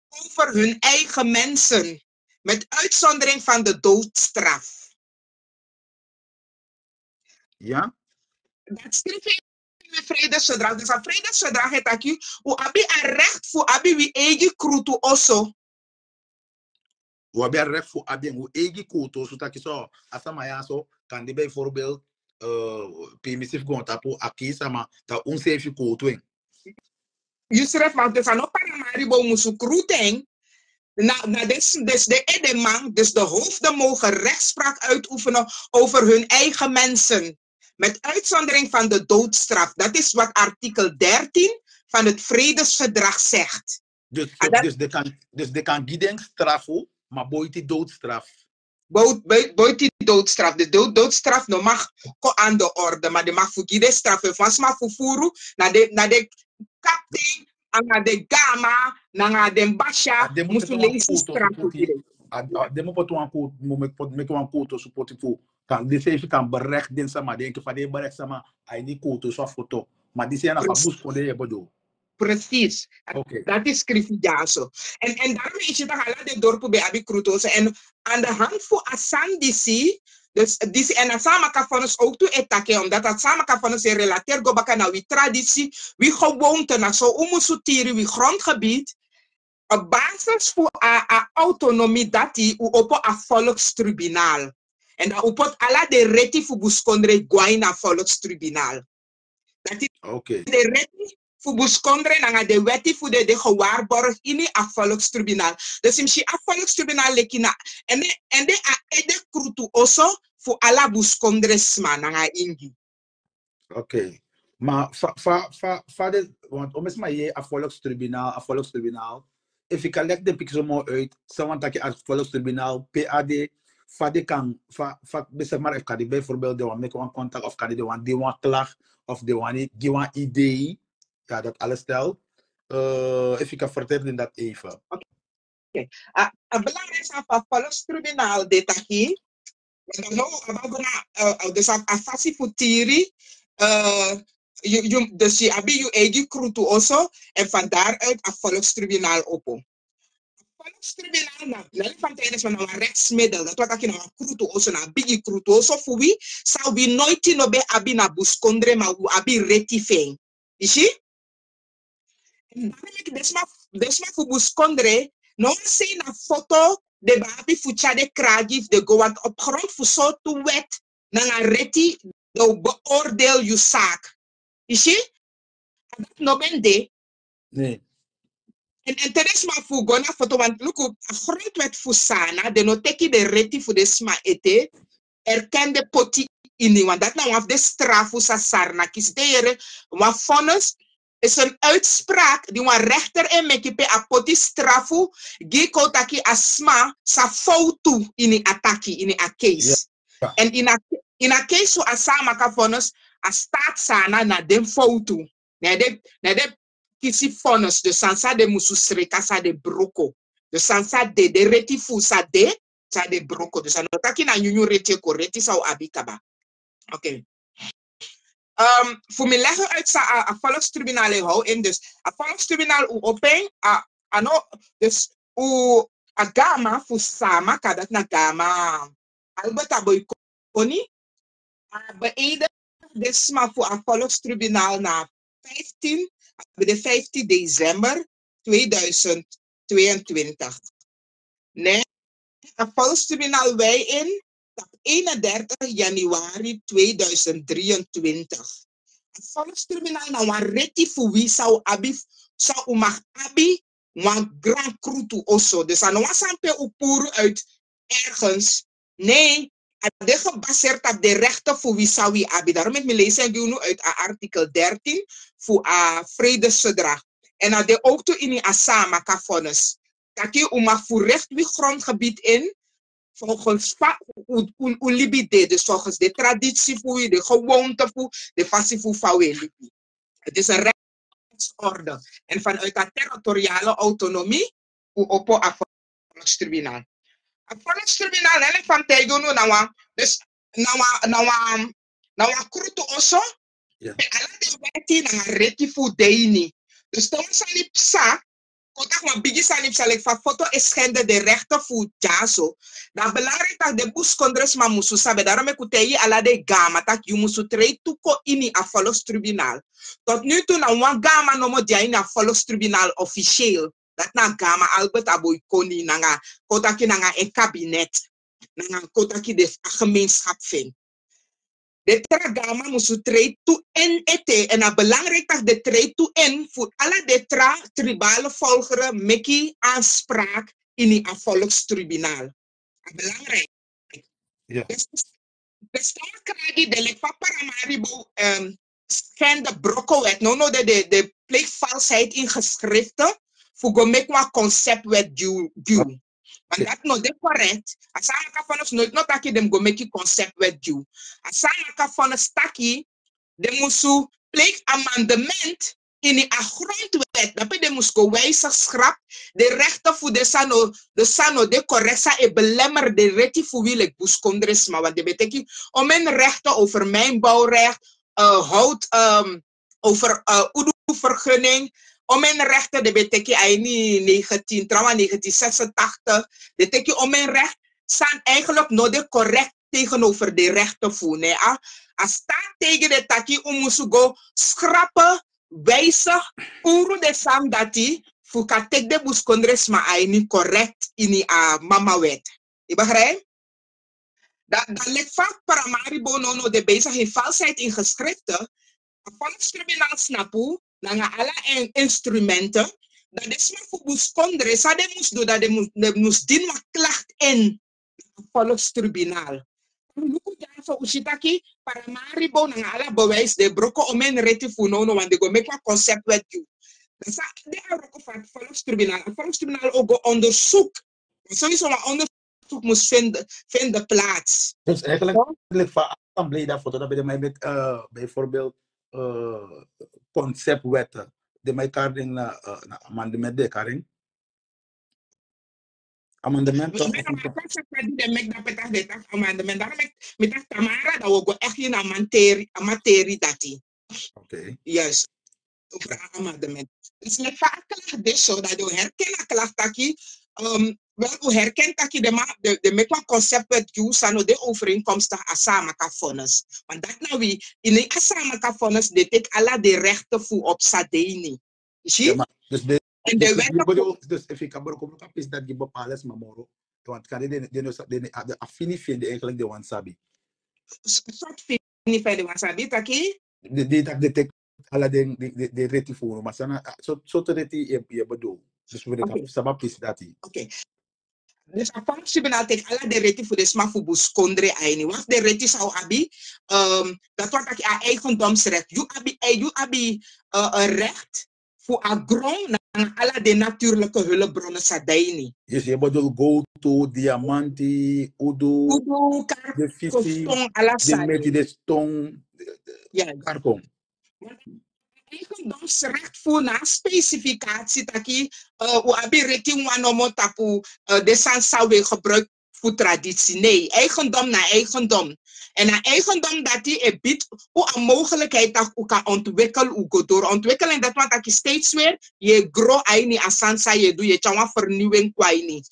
over hun eigen mensen met uitzondering van de doodstraf. Ja. Dat schrijf in vredesverdrag. Dus dat vredesverdrag het aki, u abi een recht voor abi wie eigen krutu oso. We hebben recht voor abien. We eigen koto. Zodat je zo. Asama ja zo. Kan die bijvoorbeeld. Uh, gewoon tapu akisa maar dat onsafe koto in. Je schrijft maar dus aan op paramaribo musu kruteng. Na, na dus, dus de edeman, dus de hoofden mogen rechtspraak uitoefenen over hun eigen mensen. Met uitzondering van de doodstraf. Dat is wat artikel 13 van het vredesverdrag zegt. Dus, Ah, dat- dus, de kan, dus de kan gieden straffen, maar boeit die doodstraf. Buiten die doodstraf. De dood, doodstraf no mag ko aan de orde, maar de mag voor de straf. En vast maar voor voeren naar de, naar de kapitein, en naar de gama, naar de basha, Ah, de moet moest het je wel lezen goed straf. op die- De moet het wel goed, moet met met een koto support voor. Kan die zeven kan berecht den sama denk van die berecht sama ai ni koto so foto. Maar die zijn nog Precies. bus voor de hebben Precies. Oké. Dat is Krifijaso. En, en daarom is het alle de dorpen bij Abi Krutoso. En aan de hand van Asan DC, dus DC en Asama Kafonus ook toe etake, omdat Asama Kafonus is relateerd gobaka naar wie traditie, wie gewoonte, na zo umusutiri, wie grondgebied, op basis van a, a autonomie dat die u op een volkstribunaal. En dat upot alla de reti fu buskondre guai na volkstribunaal. Dat is Oké. de reti fu buskondre nanga de weti fu de de gewaarborg in die afvalligstribunaal. Dus im si afvalligstribunaal lekina en de en de a ede krutu oso fu ala buskondre sma nanga ingi. Oké. Maar va, va, va, va de, want om eens maar je afvolkstribunaal, afvolkstribunaal. If ik lek de pixel mo uit, zo want dat je afvolkstribunaal, PAD, de kan, va, va, besef maar even bijvoorbeeld de wan make contact of kan de wan die wan klag of de wan die wan idee, ja dat alles stel. Uh, if ik kan vertellen dat even. A belangrijk af afvalligstribunaal dit aquí. Dan no abagona uh, dus a a fasi fu tiri uh, you, you, dus je abi je eigen krutu oso en van daaruit afvalligstribunaal opo. Volkstribunaal na lali van tijdens van een rechtsmiddel dat wat ik nou kruto oso na bigi kruto oso voor wie zou we nooit no be abi na buskondre ma u abi retifeng. Is je? Ik desma desma voor buskondre no see na foto de babi fucha de kragif de go want op grond zo to wet na een reti do beoordeel je zaak. Is je? Dat no ben de Nee. En, en teres ma fu gona foto want luku a grondwet fu sana de no teki de reti fu de sma ete erkende poti ini want dat nou af de strafu sa sarna kis de ere wa vonnis is een uitspraak die een rechter en mekipe a poti strafu gi kotaki asma sa fotu ini ataki ini a case en in a in a case asama ka vonnis a staat sana na den fotu. Na de na de kisi vonnis de sansa de musu sreka sa de broko. De sansa de de reti fu sa de sa de broko. Ano taki na nyunyu reti ko reti sa o abikaba. Oké um, voor uit sa a, a e hou in dus a volkstribunaal u open a dus u a gama fu sama kadat na gama albert aboy koni a beëindigd desma voor a volkstribunaal na 15 bij de 15 december 2022. Nee, een volkstribunaal wij in op 31 januari 2023. volkstribunal na wan fu wie zou abi zou umag abi wan grand krutu oso. Dus aan wan sampe upuru uit ergens. Nee, de gebaseerd op de rechten voor wie zou abi. Daarom met me lezen nu uit artikel 13 voor a vredesverdrag. En dat de ook in die asama kafones. Dat je umag voor recht wie grondgebied in volgens libide, dus volgens de traditie voor de gewoonte voor de fasie voor libi. Het is een rechtsorde. En vanuit dat territoriale autonomie, hoe op een volkstribunaal. Een volkstribunaal, en van tegen nu, nou, dus, nou, nou, nou, kruto oso, Ja. ala de weti na reti voor deini. Dus toen zijn psa, Kotak ma bigi sanip salek fa foto eschende de rechten voor jaso. Dat belangrijk dat de bus kondres ma musu sabe. Daarom ik utei ala de gama tak you musu trei tuko ini a follows tribunal. Tot nu toe na wan gama no mo dia ini a follows tribunal officieel. Dat na gama Albert Aboy Koni nanga kotaki nanga een kabinet. Nanga kotaki de gemeenschap vind. De tragama moest trade to en ete. En het belangrijk dat de trade to en voor alle de tra tribale volgeren meki aanspraak in die volkstribunaal. Belangrijk. Ja. Dus de krijgen de lekva paramaribo um, schende brokkowet. No, no, de, de, de pleegvalsheid in geschriften. Voor go make one concept. Want dat no de correct. Asama ka van ons nooit not taki dem go make concept wet due. Asama ka van ons taki de musu pleeg amendement in die grondwet. Dat de moest go wijzig schrap de rechten voor de sano de sano de correcta e belemmer de retti voor wie ik buskondres maar want de betekent om mijn rechten over mijnbouwrecht, uh, hout um, over uh, vergunning om mijn rechten, de betekent eigenlijk 19, trouwens 1986, de betekent om mijn recht, staan eigenlijk nooit correct tegenover de rechten voor. Nee, ah, als staat tegen de taki om go schrappen, wijzig, uru de sam dat die, voor kan tek de buskondres maar eigenlijk correct in die uh, mama wet. Je begrijpt? Dat, dat ligt vaak paramaribo no no de bezig in valsheid in geschriften. Volkscriminaal snapu, nanga alla en instrumenten, dat is maar voor buskondre, sa de moest doen, dat de moest, de din wat klacht in volkstribunaal. Luku usitaki, para maribo nanga alla bewijs de broko omen reti funono, want de go make a concept with you. Dat sa de aroko van het volkstribunaal. Volkstribunaal ook onderzoek. Sowieso maar onderzoek moest vinden, vinden plaats. Dus eigenlijk, van assemblee dat foto, dat ben je mij met uh, bijvoorbeeld uh, conceptwetten. De mij karing na uh, na amendement de karing. Amendement. Dus ik ben maar concept met die mek dat petah de tak amendement. Daarom ik met dat Tamara dat we go echt in een materie, een materie dat die. Oké. Juist. Over amendement. Dus met vaak klacht dus zo dat je herkennen klacht dat je um, wel u herkent dat je de de de mek van concept met you sano de overeenkomstig asama ka vonnis. Want dat nou wie in een asama ka vonnis de tek alla de rechten voor op sadeni. Zie? Ja, maar, dus de, En de dus, wet dus if ik kan beroepen op is dat je bepaalde mamoro. Want kan de de de de de affini vinden eigenlijk de wansabi. soort fini fede wasabi taki. De de dat de tek alla de de de, de reti voor maar sana so so te reti je je bedoel. Dus we de sabab is dat. Oké. Dus afhankelijk tribunal tek alla de reti voor de sma voor buskondre aini. Wat de reti zou abi, um, dat wordt dat je eigendomsrecht. You abi, eh, you abi uh, recht voor a grond na alla de natuurlijke hulpbronnen sadaini. Dus je bedoel go to diamanti, udo, Kudu, kar, de visie, de met sadi. de stong, Ja, karkom. eigendomsrecht voor na specificatie taki uh, u abi reti wanomo tapu uh, de sansa we gebruik voor traditie. Nee, eigendom na eigendom. En een eigendom dat er biedt hoe een mogelijkheid dat u kan ontwikkelen, go door ontwikkeling dat want dat je steeds weer je grow aini asansa je doet je chawa vernieuwing kwaini.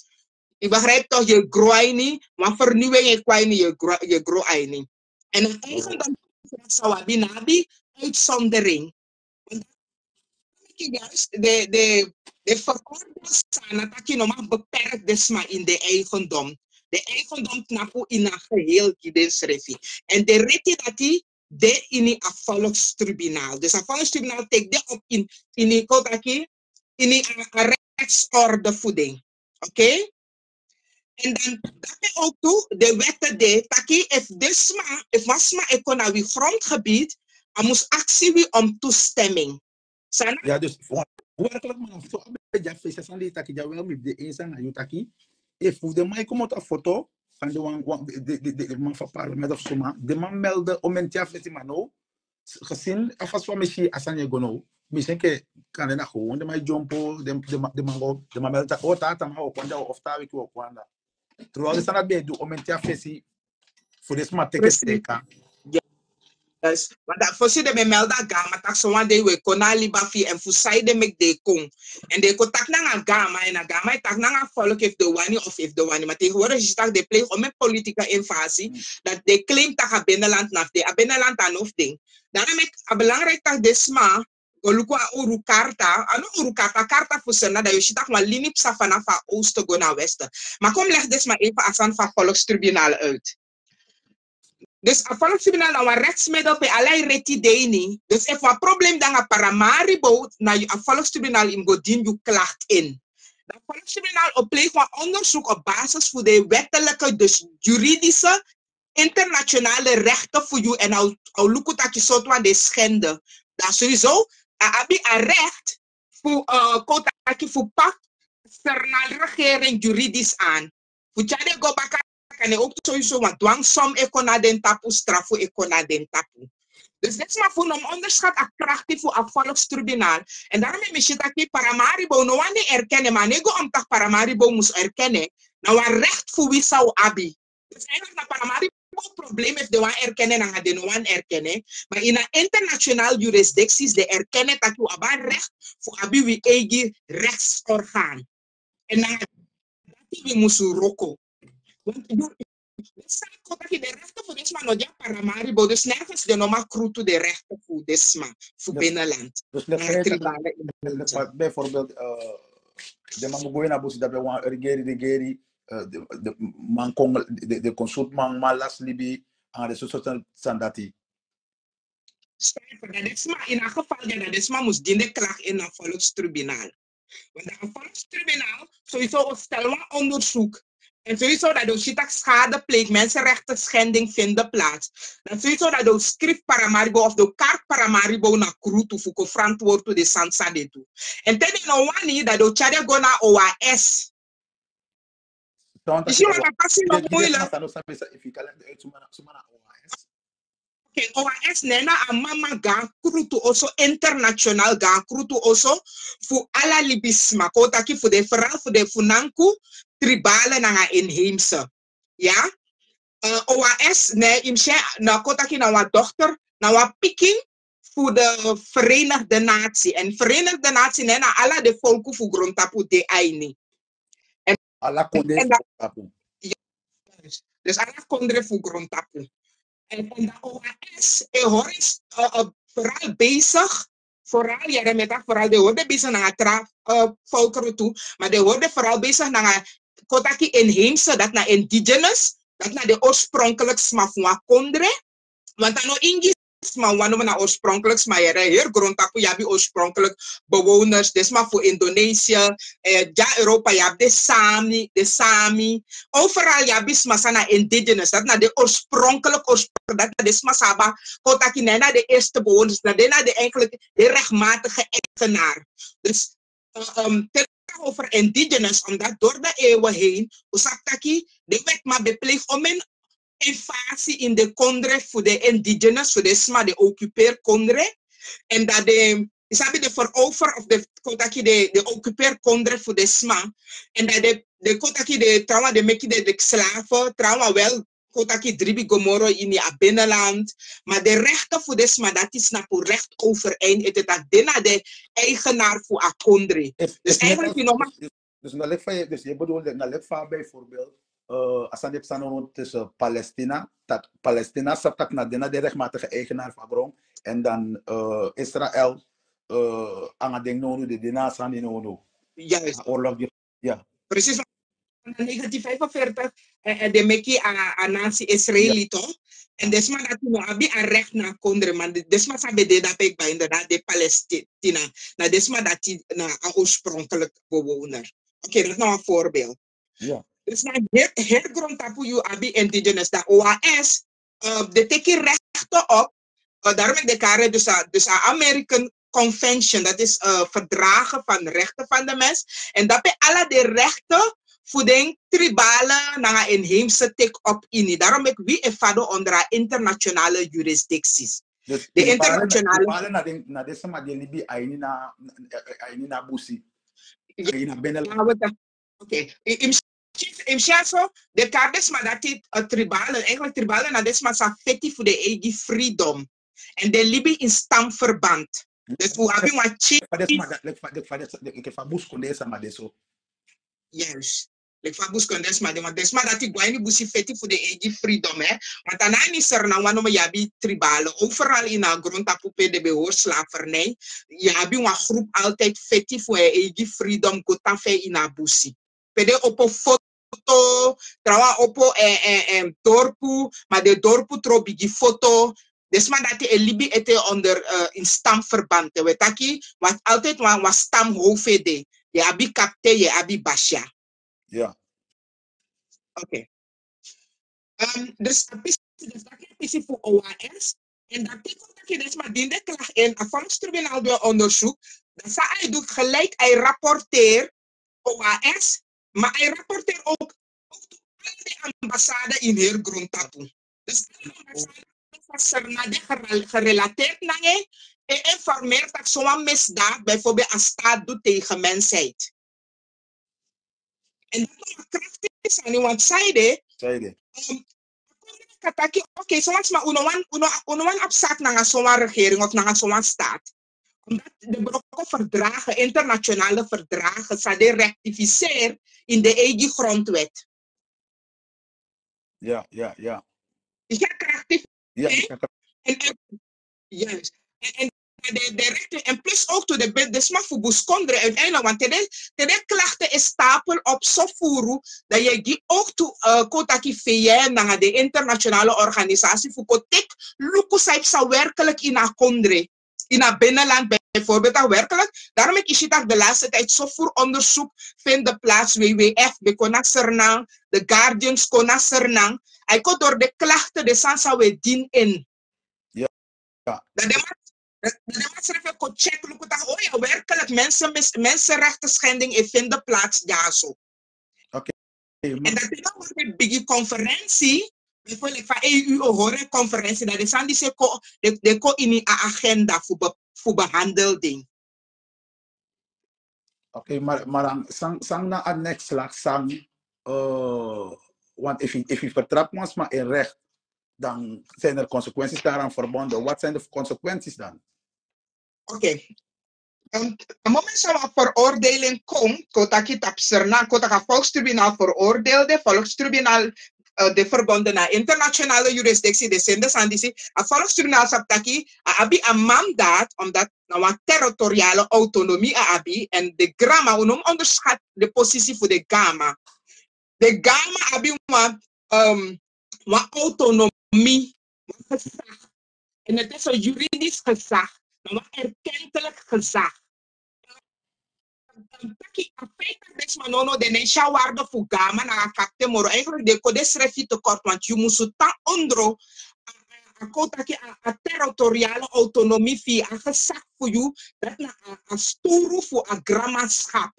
Je begrijpt toch, je grow aini, maar vernieuwing je kwaini, je grow, je grow aini. En een eigendom zou nabi uitzondering. Juist de, de, de verordening staan dat je normaal beperkt is maar in de eigendom. De eigendom knapu in een geheel kidensrefi. En de reti dat die de in een volkstribunaal. Dus een volkstribunaal take de op in in die kotaki in die rechtsordevoeding. Oké? En dan dat is ook toe de wetten de taki if desma if wasma economie grondgebied, dan moest actie om toestemming. Sana Ja, dus werkelijk man, zo een beetje feest aan die taki, ja wel met de eens aan je taki. If de mij komt een foto van de wan- wan- de de de de man van parlement of zo man, de man meldde om een tja feest man no. Gezien alvast van misschien asan je gono. Misschien ke kan je nou gewoon de mij jumpo, de de de man go, de man meldde oh tata maar op kwanda of ta wiki op kwanda. Terwijl de standaard bij doe om een tja feest voor de smart tickets Precies. Yes. Want dat voorzien de me melda gama tak one day we kona liba fi en fusai de mek de kong. En de ko tak nanga gama en a gama tak nanga volk if de wani of if de wani. Maar tegenwoordig is tak de pleeg om een politieke invasie. Dat de claim tak a binnenland naf de. A binnenland aan of ding. Daarom ik a belangrijk tak de sma. Oluku a uru karta. Ano uru karta. Karta fusena da yoshi tak wan linip sa vanaf a oosten go naar westen. Maar kom leg maar even asan van volkstribunaal uit. Dus a volkstribunal na een rechtsmiddel pe allerlei reti deni. Dus if een probleem dan a paramaribo na a volkstribunal im go dien je klacht in. De volkstribunal opleegt een onderzoek op basis van de wettelijke, dus juridische, internationale rechten voor je en al al lukt dat je soort van de schende. Dat sowieso, a abi a recht voor uh, voor pak externale regering juridisch aan. Voor tjade go baka je ook sowieso wat dwangsom eko na den tapu, strafu eko na den tapu. Dus dit is maar voor een onderschat a krachtig voor een volkstribunaal. En daarom is het dat Paramaribo no wane erkennen, maar nego om tak Paramaribo moest erkennen, nou een recht voor wie zou abi. Dus eigenlijk na Paramaribo probleem heeft de wan erkennen en de no wan erkennen, maar in een internationaal jurisdicties de erkennen dat je aba recht voor abi wie eigen rechtsorgaan. En dat we moesten roko. Want je- we staan dat je de rechten voor desma no ja paramaribo, dus nergens de normaal kruto de rechten voor desma, voor Dus- binnenland. Dus de Maar feest tribale elementen. Maar bijvoorbeeld, uh, de man moet naar bosi dat we want regeri regeri, uh, de de man kong de de consult man malas libi aan de soort sandati. Sterker, dat desma in een geval ja, dat desma moest dienen klacht in een volkstribunaal. Want een volkstribunaal sowieso stellen we onderzoek. En sowieso dat de shitak schade pleegt, mensenrechten schending vinden plaats. Dan sowieso dat de script paramaribo of de kaart paramaribo na krutu fuko verantwoord to de sansa de toe. En ten no wani dat de chade go na OAS. Dus je moet passie nog moeilijk. Uit sumana sumana OAS. Nena a mama ga krutu also international ga krutu also fu ala libisma kota ki fu de vooral fu de funanku tribale na nga inheemse. Ja? Uh, OAS ne imshe na kota ki na wa dochter na wa piking fu de Verenigde Natie. En Verenigde Natie nena ala de volku fu grondtapu de aini. Ala konde En dat- tapu. Dus ala kondre fu grondtapu. En, en de OAS eh, hoor is uh, uh, vooral bezig, vooral, ja, dat vooral, de hoorde bezig naar tra uh, volkeren toe, maar de hoorde vooral bezig naar kotaki inheemse, dat naar indigenous, dat naar de oorspronkelijk smafwa kondre, want dan nog ingis maar wanneer we naar oorspronkelijk ja, hier grondtapu ja bi oorspronkelijk bewoners maar voor Indonesië eh, ja Europa ja de Sami de Sami. Overal ja bis masana indigenous dat na de oorspronkelijk oorspronkelijk dat na de smasaba kotaki na de eerste bewoners dat de na de de rechtmatige eigenaar. Dus uh, over indigenous omdat door de eeuwen heen usaptaki de wet maar bepleegt om een invasie in de kondre voor de indigenous voor de sma de occupeer kondre. En dat de is hebben de verover of de kotaki de de occupeer kondre voor de sma en dat de de kotaki de trauma de meki de de slaven trauma wel kotaki dribi gomoro in je binnenland maar de rechten voor de dat is naar voor recht overeind het is dat de eigenaar voor a kondre If- Dus eigenlijk die als- norma- dus- Dus je, dus je bedoelt na bijvoorbeeld, uh, als de staan tussen Palestina, dat Palestina saptak na dena de rechtmatige eigenaar van grond, en dan uh, Israël, uh, aan het ding no de dena san in ono. juist Oorlog ja. precies 1945 eh, eh, de meki a, a nazi Israëli toch? En desma dat we abi a recht na kondre man desma de dat ik bij inderdaad de Palestina. Na desma dat die na a oorspronkelijk bewoner. Oké, dat is nou een voorbeeld. Ja. Dus na her hergrond tapu you abi indigenous da OAS uh, de teki rechten op. Uh, daarom ik de kare dus a, dus a American Convention, dat is uh, verdragen van rechten van de mens. En dat bij alle de rechten de tribale na inheemse tik op in. Daarom ik wie efado onder internationale jurisdicties. Dus De internationale- tribale na de na de sama de libi aini na aini na busi. Aini na benel. Oké. In Chaso, de kardes maar dat dit uh, tribale, eigenlijk tribale na des maar sa feti voor de eigen freedom. En de libi in stamverband. Dus we hebben wat chief. So. Juist. Ik ga busken desma de maar desma dat ik guaini busi feti voor de eigen freedom hè. Want dan is er nou wanneer je hebt tribale overal in een grond dat poepe de behoor slavernij. Je hebt een groep altijd feti voor je eigen freedom gotan fe in een busi. Pede op een foto, trawa op een eh, eh, dorpu, maar de dorpu tro bigi foto. Desma dat je libi ete onder uh, in stamverband. We taki wat altijd wat wat stam hoofede. Je abi kapte, je abi basha. Ja. Oké. Um, dus dat is dus dat is voor OAS. En dat betekent dat je dus maar die de klacht in door onderzoek. Dan zou hij doet gelijk, hij rapporteert OAS, maar hij rapporteert ook, ook de ambassade in heel grondtapu. Dus alle ambassade de gere- gerelateerd naar je. En informeert dat zo'n misdaad bijvoorbeeld een staat doet tegen mensheid. En dat is een krachtig aan want zij de Zeide. um, kataki oké zoals maar uno wan uno uno wan opzak naar zo'n regering of naar zo'n staat omdat de brokken verdragen internationale verdragen de rectificeer in de eigen grondwet Ja, ja, ja. is ja krachtig Ja, heb- en, en juist en, en de, de rechten en plus ook to de de voor buskondre uiteindelijk want de de klachten is stapel op voeren dat je die ook to uh, kotaki VN naar de internationale organisatie voor kotek luku saip sa werkelijk in a kondre in a binnenland bijvoorbeeld. Dat werkelijk daarom ik is dat de laatste tijd zo voor onderzoek vindt plaats WWF de Kona Sernang de Guardians Kona Sernang hij komt door de klachten de sansa we dien in. Ja. dat de de man schrijft ook check luku dat oh ja werkelijk mensen mensenrechten schending in vinden plaats ja zo Hey, en maar- dat is ook een biggie conferentie. Bijvoorbeeld van EU horen conferentie. Dat is aan die ko in een agenda voor voor behandeling. Oké, maar, maar dan, sang, sang na aan next slag, sang, uh, want if je, if je vertrapt ons maar in recht, dan zijn er consequenties daaraan verbonden. Wat zijn de consequenties dan? Oké. En het moment dat we veroordeling komt, kota kitap serna, kota ka volkstribunaal veroordeelde, volkstribunaal uh, de verbonden naar internationale jurisdictie, de zenders aan die zin, a volkstribunaal saptaki, abi een mandaat, omdat nou een territoriale autonomie abi, en de gramma, noemen onderschat de positie voor de gamma. De gamma abi een um, een autonomie, een gezag. En het is een juridisch gezag, een erkentelijk gezag. Taki afeita des manono de nesha waarde voor gama na kapte moro eigenlijk de code schrijf te kort want je moet ta ondro a kotaki a territoriale autonomie via a gezag voor you dat na a sturu voor a grammaschap.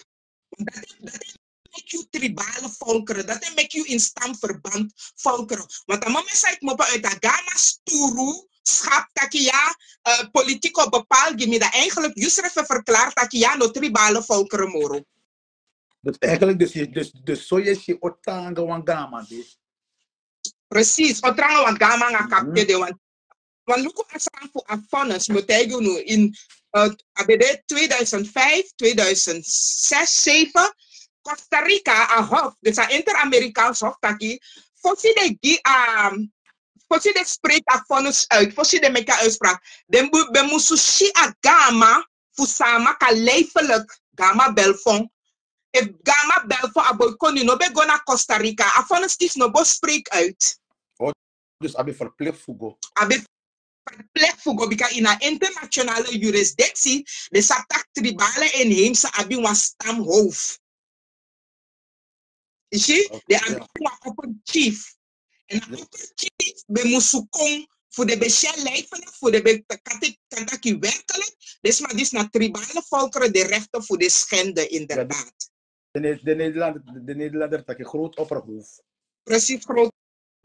Want Dat dat make you tribale volkeren, dat make you in stamverband volkeren. Want dan moment zei ik me uit a gama sturu schap taki ja uh, politiek op bepaald gebied dat eigenlijk Yusuf verklaart dat ja no tribale volkeren moro. Dus eigenlijk, dus, dus, dus zo je otanga wangama. Dus. Precies, otranga wan gama nga Mhm. kapte de wan. Wan luku asan fu afanes mutegu nu in uh, abede 2005, 2006, 7 Costa Rica a hof, dus a inter-Amerikaans hof taki, fosi de gi um, fosi de spreekt a uit, fosi de meka uitspraak. Den bu be musu shi a gama fu sama ka lijfelijk gama belfon if Gama bel voor aboy koni no be go naar Costa Rica. Afonis is no bo spreek uit. Dus abi verplicht fugo. Abe verplicht voor go because in a internationale jurisdictie de saptak tribale inheemse abi wan stamhoofd. Is je? De abi wan opper chief. En Ja. opper chief be musukong voor de lijven voor de kantaki werkelijk. Dus maar dis na tribale volkeren de rechten voor de schende inderdaad. De, de Nederlander, de Nederlander tak je groot opperhoofd. precies groot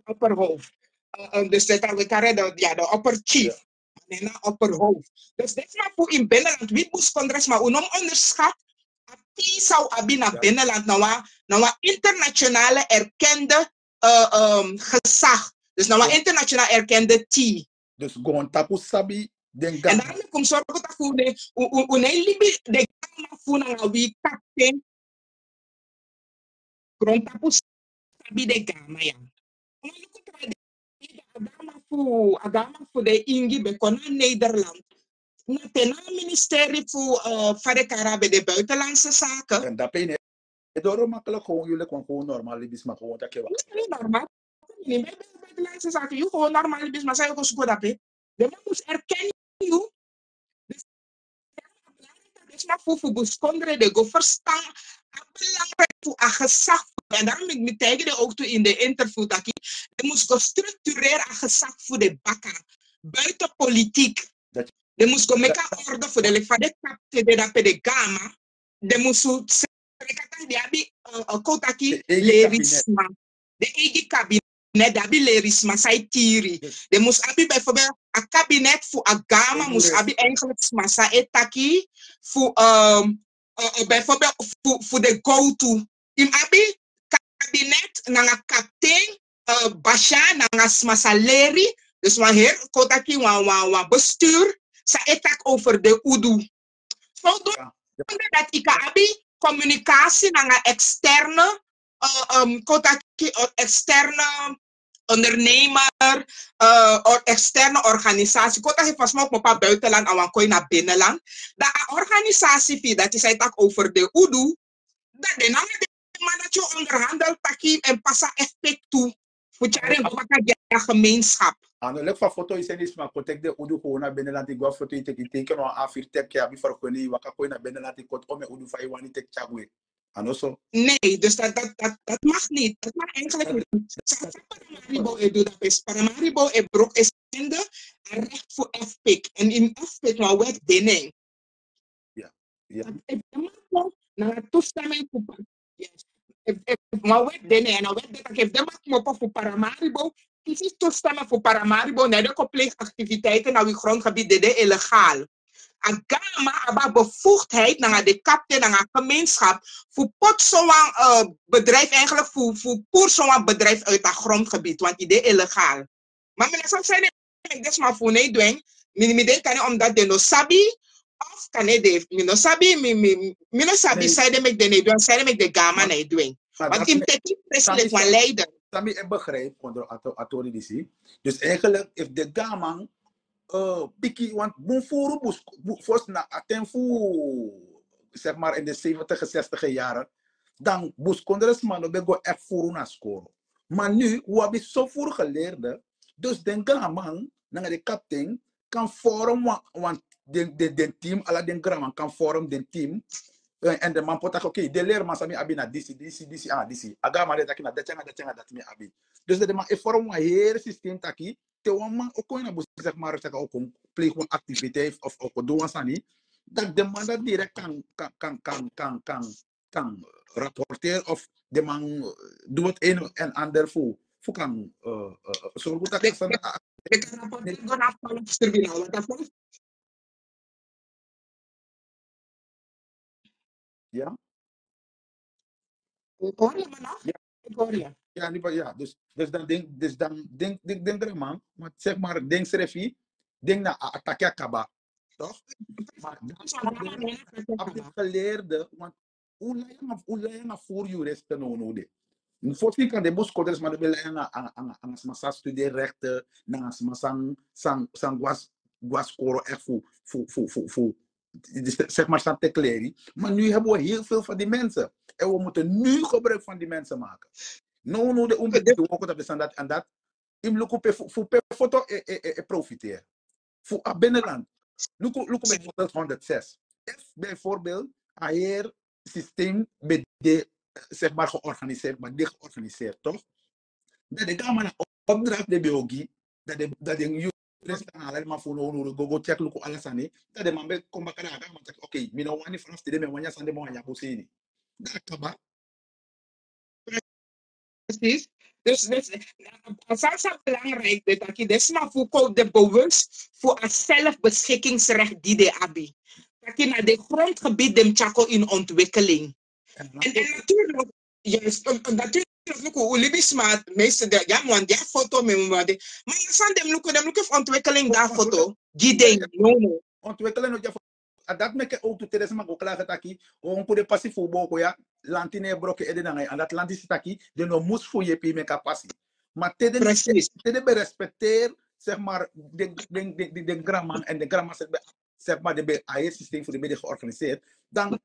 opperhoofd. Uh, um, dus dat we karen de, ja, de opperchief. En een opperhoofd. Dus dit is maar voor in binnenland. Wie moest congres maar unom onderschat. Die zou abi naar Ja. binnenland. Nou, nou, internationale erkende uh, um, gezag. Dus nou, Ja. internationaal erkende T. Dus gewoon tapu sabi den En gama. daarom kom zorgen dat voor de une libi de gama voor na wie kapten. Grond tapu sabi de te kijken, de agama voor agama voor de ingi be kona Nederland. Na tena ministerie voor uh, Vade Karabe de buitenlandse zaken. En dat ben je. Het door makkelijk gewoon jullie gewoon gewoon normaal libis maar gewoon dat je is niet normaal. Nee, bij de buitenlandse zaken, je gewoon normaal is, maar zij ook goed dat De man moest erkennen, joh. Dus voor voor beschonderen, de go verstaan. Belangrijk voor een gezag. En daarom ik met tegen de auto in de interview dat ik, je moest go structureren een gezag voor de bakken. Buiten politiek. Je moest go make orde voor de lefade kapte de dat de gama. De moest zo sekretar de abi kotaki lerisma. De eigen kabinet. De abi lerisma sai tiri. De moest abi bijvoorbeeld een kabinet voor een gama lerisma. abi eigenlijk etaki voor um, uh, bijvoorbeeld voor, voor de go-to. In abi kabinet nanga kaptein uh, basha nanga. Dus wanneer kotaki wan wan wan bestuur sa etak over de udu. Dat ik abi communicatie nanga externe uh, um, externe ondernemer uh, or externe organisatie. Kota heeft ook op buitenland en kooi naar binnenland. Dat organisatie die dat is het over de udu. Dat de naam man dat je onderhandelt taki en passa effect toe. Voor ja gemeenschap. De lek van foto is er niet maar contact de udu gewoon naar binnenland ik ga foto ik teken teken on afir tek ya bi farkoni waka kooi naar binnenland ik kot ome udu fa iwani tek chagwe. Ano so? Nee, dus dat, dat, dat, dat mag niet. Dat mag eigenlijk niet. Paramaribo e do dat is. Paramaribo e brok is zende een recht voor FPIC. En in FPIC nou wet binnen. Ja, ja. Is naar toestemming voor yes. Maar wet binnen en nou wet dat ik de maak voor Paramaribo. Kies is toestemming voor Paramaribo de compleetactiviteiten naar uw grondgebied dit is illegaal. Agama aba bevoegdheid naar de kapte naar een gemeenschap voor pot zo'n uh, bedrijf eigenlijk voor voor poer zo'n bedrijf uit dat grondgebied want die is illegaal. Maar men zou zijn ik des maar voor nee doen. Denk kan omdat de no sabi of kan de no sabi mi mi mi no sabi Nee. zij de mek de nee doen de mek de gama nee doen. Want dat in teki president van leider. Sami ik begrijp atori disi. Dus eigenlijk if de gaman uh want furu bus fos na aten fu zeg maar in de 70 60 jaren dan bus kondres man op echt furu na score. Maar nu we hebben zo voor geleerde dus den gaman na de captain kan vorm wa- want den den team ala den gaman kan vorm den team Eh, en de man potak oké de leer man sami abi na disi disi disi ah disi aga ma de taki na dacanga dacanga dat mi abi dus de man e vorm wa hele systeem taki te wan man ook na zeg maar zeg ook pleeg een activiteit of ook doen sani dat de man dat direct kan kan kan kan kan kan kan rapporteren of de man eh, doet het een en ander voor voor kan uh, zorgen dat De- dat Ik kan rapporteren afvallen op tribunal. Ja hoor je me nog? Ja. Ik hoor je. Ja, ja dus, dus dan denk, dus dan denk, denk, denk er man, maar zeg maar, denk Serefi, denk na attaque kaba, toch? Maar dan Zo, dan gaan we naar de heb je geleerde, want hoe la je na- hoe la je na voor juristen no no de. Voorts kan de bos koders maar de bela aan aan aan aan smasa studie rechten, na smasa sang sang sang was was koro echt voor voor voor voor voor die- zeg maar, staan te kleren. Maar nu hebben we heel veel van die mensen. En we moeten nu gebruik van die mensen maken. No, no, de onbekende ook dat aan dat en dat. Im luku pe foto e e e- e profiteer. Voor a binnenland. Luku luku bijvoorbeeld 106. If bijvoorbeeld hier systeem bij de eh, zeg maar georganiseerd, maar niet georganiseerd, toch? Dat de na opdracht de biogi, dat de dat de you restaan alleen maar voor no no go go check luku alles aan dat de man be komba kada ga man check oké, mina wani vanaf de me wanya sande mo wanya posini. Dat kaba. Precies. Dus, dus zo belangrijk dat ik dit maar voor de bewust voor het zelfbeschikkingsrecht die de abi. Dat je naar de grondgebied dem chako in ontwikkeling. En natuurlijk, juist, en- en natuurlijk, look hoe libi smart, meeste de, ja, man, ja, foto, me, me, de, maar je san dem look, dem look of ontwikkeling daar foto, gideng, no, no. ontwikkelen no jafo dat meke ook to teres ma go klaga taki on ko de passi fu boko ya lantine broke ede na ngai and atlantis taki de no mus fu ye pi meka passi maar tede Precies. tede be respecteer zeg maar de de de de, de grammar en de grammar zeg maar zeg maar de be aye systeem voor de be georganiseerd. Dan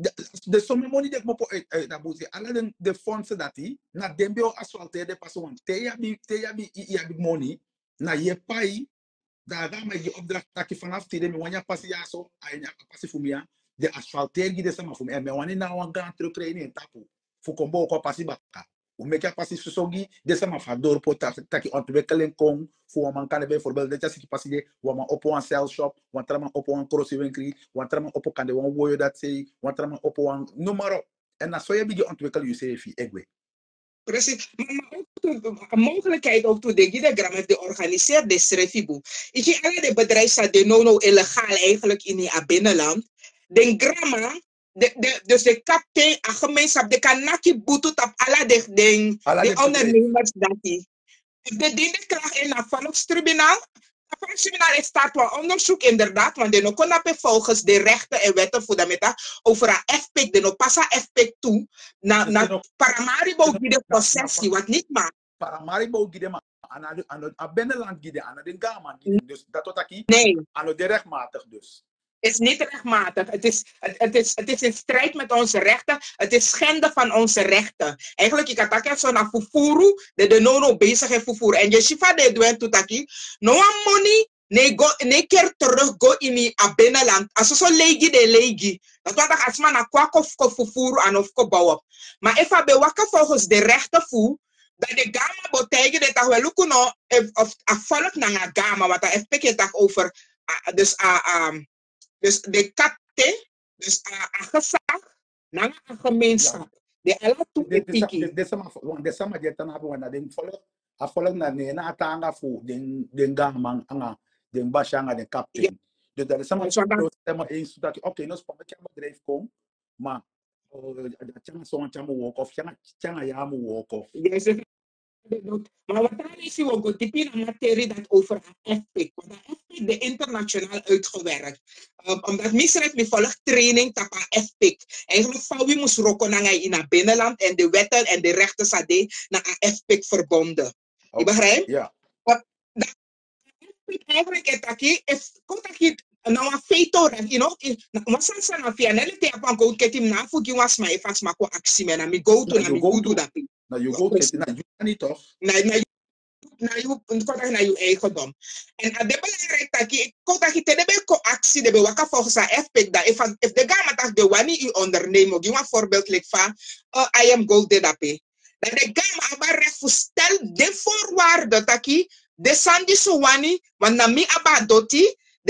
de, de somme money dat mo po uit uit na buzi ala de de fondsen dat die na dembio asfalteer de passo want te ya bi te ya bi i ya bi money na ye pai daar ga maar je opdracht dat je vanaf tide me wanya passi ya so ay nya passi fu mia de asfalteer gi de sama fu me me wani na wan gan tro training en tapu fu kombo ko passi baka o me ka passi su sogi de sama fa po ki kom fu man bijvoorbeeld dat je passi de wa man op een cell shop wa tra man op een crossi winkri wa tra man op kan de wan woyo dat sei wa tra man op een noem maar op en na so je bigi ontwikkel je sei fi egwe Precies. Maar, ook mogelijkheid ook toe de Gidegram de Srefibu. Ik zie alle de bedrijven die no no illegaal eigenlijk in het binnenland. De gramma, de, de, dus de kapitein, a gemeenschap, de kanaki boetot op alle de, de, Alla de ondernemers dat die. De dingen krijgen in het volkstribunaal. Het volkstribunaal is start wel onderzoek inderdaad, want de no kon volgens de rechten en wetten voor de meta over een FPIC, de no passa FPIC toe, na, Dus na Paramaribo de possessie, wat niet mag. Paramaribo gide ma. Aan aan binnenland gide aan de gama gide dus dat tot aki Nee, aan de rechtmatig dus. het is niet rechtmatig. Het is, het, het, is, het is in strijd met onze rechten. Het is schenden van onze rechten. Eigenlijk, ik had ook zo naar Fufuru, de de nono bezig is Fufuru. En je shifa de doen tutaki, no one money, nee, go, nee keer terug go in die binnenland. Als zo legi de legi. Dat wat ik als man na kwak of Fufuru aan of bouwen. Maar if be wakker volgens de rechten voer, dat de gama botegen de toch wel lukken if- of volk na nga gama, wat het toch over, ah, dus ah, um, dus de kapte, dus a a gezag, na een gemeenschap. De alle toe de de epiki. de de sama wan de sama je tan habu na den follow a follow na ne na tanga fu den den gama anga den bashanga den captain dus dat is sama Dus wat dan- dus sama eens dat oké no spam met bedrijf kom. Maar changa so chama walk off. Changa changa ya mu walk off. Yes, Maar wat dan is je ook type een materie dat over een FPIC. Want FPIC de internationaal uitgewerkt. Um, omdat misrecht me volgt training tapa FPIC. Eigenlijk van wie moest roken naar in het binnenland en de wetten en de rechten sade naar een FPIC verbonden. Je begrijpt? ja eigenlijk het aquí is kota aquí nou een feito recht you know in was san san afia nele te apa go ketim na fugi was my fast mako aksi me na mi go to you mi go to dat na you go Yes. to na you niet toch? Na na na you kota na you eigendom en a de belangrijk dat ik kota aquí te debe ko aksi debe waka volgens a FPIC dat if if de gama tak de wani i ondernemen give een voorbeeld like van uh, I am gold de dape dat de recht stel de voorwaarden taki de sandi so wani want na mi aba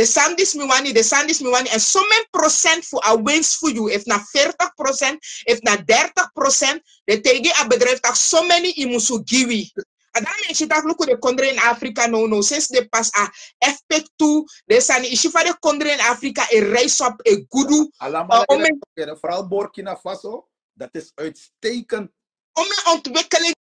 de sandis mi wani de sandis mi wani en sommige procent voor a winst voor you. If na 40 procent if na 30 procent de tegi a bedrijf tak so many i musu giwi Adame is het ook de kondre in Afrika no no. Since de pas a ah, FP2 de sani ishifa de kondre in Afrika e reis op e gudu allemaal uh, om eh, eh, vooral Burkina Faso dat is uitstekend. om een ontwikkeling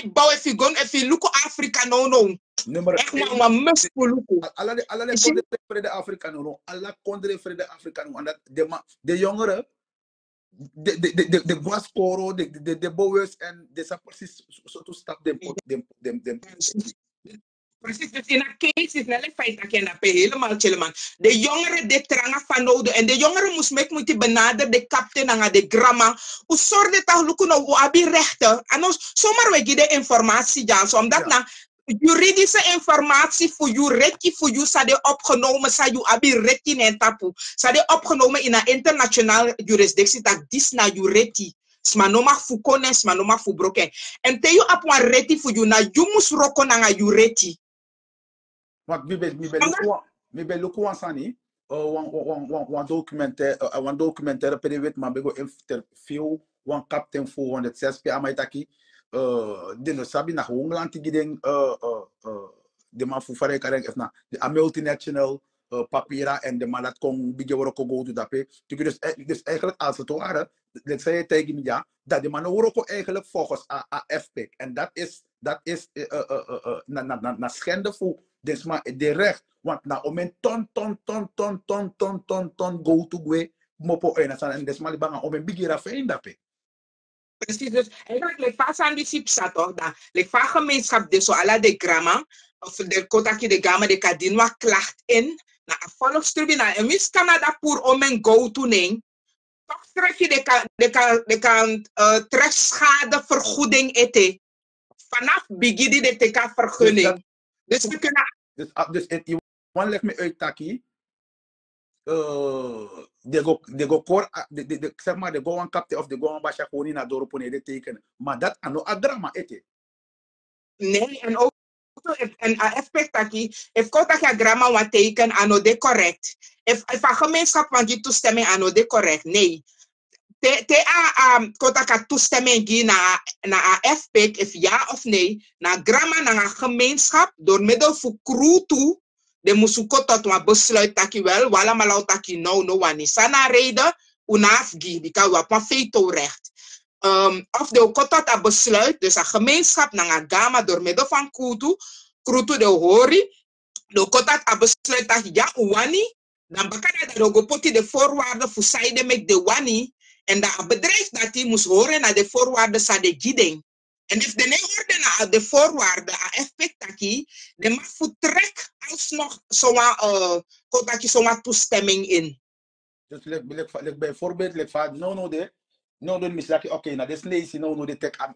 de mij bouwen if you go if you look Afrika no no. Nummer echt één. maar maar must luku alla de alla de Is je- kondre vrede Afrikaan no alla kondre vrede Afrikaan en dat de ma de jongeren de de de de de Guascoro de de de de Boers en de zijn precies zo to stap de de de de Precies, dus in een case is net een feit dat je helemaal chill man. De jongeren de tranga van nodig en de jongeren moest met moeten benaderen de kapitein en de gramma. Hoe zorg dat dat lukken nou abi rechten. En ons zomaar we geven informatie ja, zo omdat na juridische informatie voor je recht voor je zou opgenomen sa je abi recht in tapu. Zou opgenomen in een internationale jurisdictie dat dis na je recht. Sma no mag fu konen, sma no mag fu broken. En te you ap wan reti fu you na you mus roko na nga you reti. Want mi be mi be wan- mi be luku wan sani uh, wan wan wan wan documentaire uh, wan documentaire pede wet man bego interview wan captain fu 106 pe amai taki uh, de no sabi na hongland tigi den uh, uh, uh, de man fu fare karen efna de a multinational uh, papira en de man dat kon bige woro ko go to dape. Dus eh, dus eigenlijk als het ware let's say tegen me ja dat de man woro ko eigenlijk volgens a, a FPIC en dat is dat is uh, uh, uh, uh, na na na, na schende fu dus maar de recht want na omen ton ton ton ton ton ton ton ton go to gwe mopo ena san en desmali banga omen bigira fein dape Precies, dus eigenlijk le fa san di sip sa toch da. Le fa gemeenschap de so ala de grama of de kotaki de gama de kadinwa klacht in na a volkstribunal. En mis Canada pour omen go to ning. Toch tref je de kan de kan de kan uh, trefschadevergoeding ete. Vanaf begidi de teka vergunning. Dus we kunnen dus dus en i wan leg me uit taki uh, de go de go kor de de de zeg maar de go kapte of de go wan basha na dorpo ne de tekenen maar dat ano agrama ete Nee, en ook if- en a aspect aqui, if kota que a grama wa teken ano de correct. If if a gemeenschap want die toestemming ano de correct. Nee. Te te a um kota ka na na a FPIC if ja of nee, na grama na a gemeenschap door middel van crew toe de musuko tot wa besluit taki wel, wala malau taki no no wani. Sana reden unaf gi, die kan wa pa veto recht um, of de kotot a besluit, dus een gemeenschap na een gama door middel van kutu, krutu de hori, de kotot a besluit dat ja wani, dan bakana de poti de voorwaarden voor zijde met de wani, en dat bedrijf dat die moest horen naar de voorwaarden sa de giding. En if de nee hoorde naar de voorwaarden, a effect taki, de mag vertrek alsnog zo'n uh, zo'n toestemming in. dus leg leg bijvoorbeeld leg va no no de no no mislaki oké na des nesi no no de tek am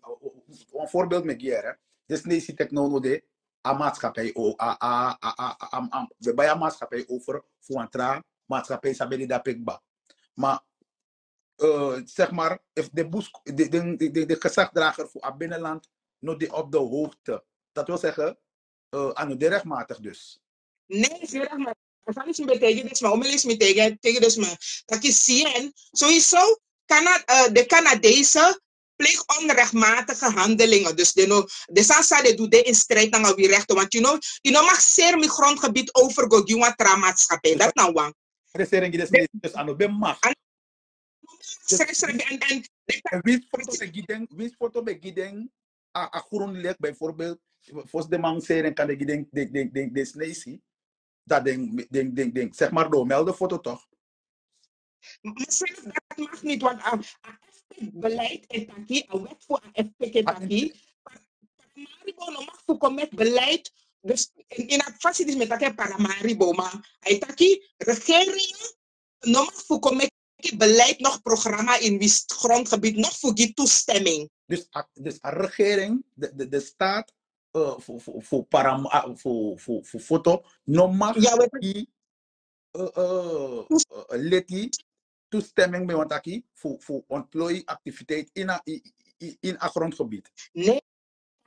een voorbeeld met gier des nesi tek no no de a maatschappij a a a a am we bij een maatschappij over voor een tra maatschappij sabeli da pekba maar uh, zeg maar de boes de de de, de, gezagdrager voor het binnenland no de op de hoogte dat wil zeggen uh, aan de rechtmatig dus Nee, zeg maar. Van is betekent dus maar omelis me tegen tegen dus maar dat je zien sowieso Cana uh, de Canadese pleeg onrechtmatige handelingen. Dus de no de sasa de doet in strijd naar wie rechten want know you know mag zeer mijn grondgebied over go tra maatschappij dat nou wang. Dus aan de mag En en en de En wie foto be giden, wie foto be giden, a a groen lek bijvoorbeeld, volgens de man zeggen kan de giden de de de de snacey, dat ding ding ding ding, zeg maar door melde foto toch? zelf dat mag niet want uh, beleid en taki, een wet voor een FPK taki. Paramaribo no mag voor met beleid. Dus in, het facilities met taki Paramaribo, maar hij taki regeringen no mag voor met beleid nog programma in wie grondgebied nog voor die toestemming. Dus dus a regering, de de de staat uh, voor voor voor param ah, voor voor voor foto, no mag Ja, we die uh, uh, uh, leti toestemming bij want voor voor ontplooiing activiteit in in, in, grondgebied. Nee,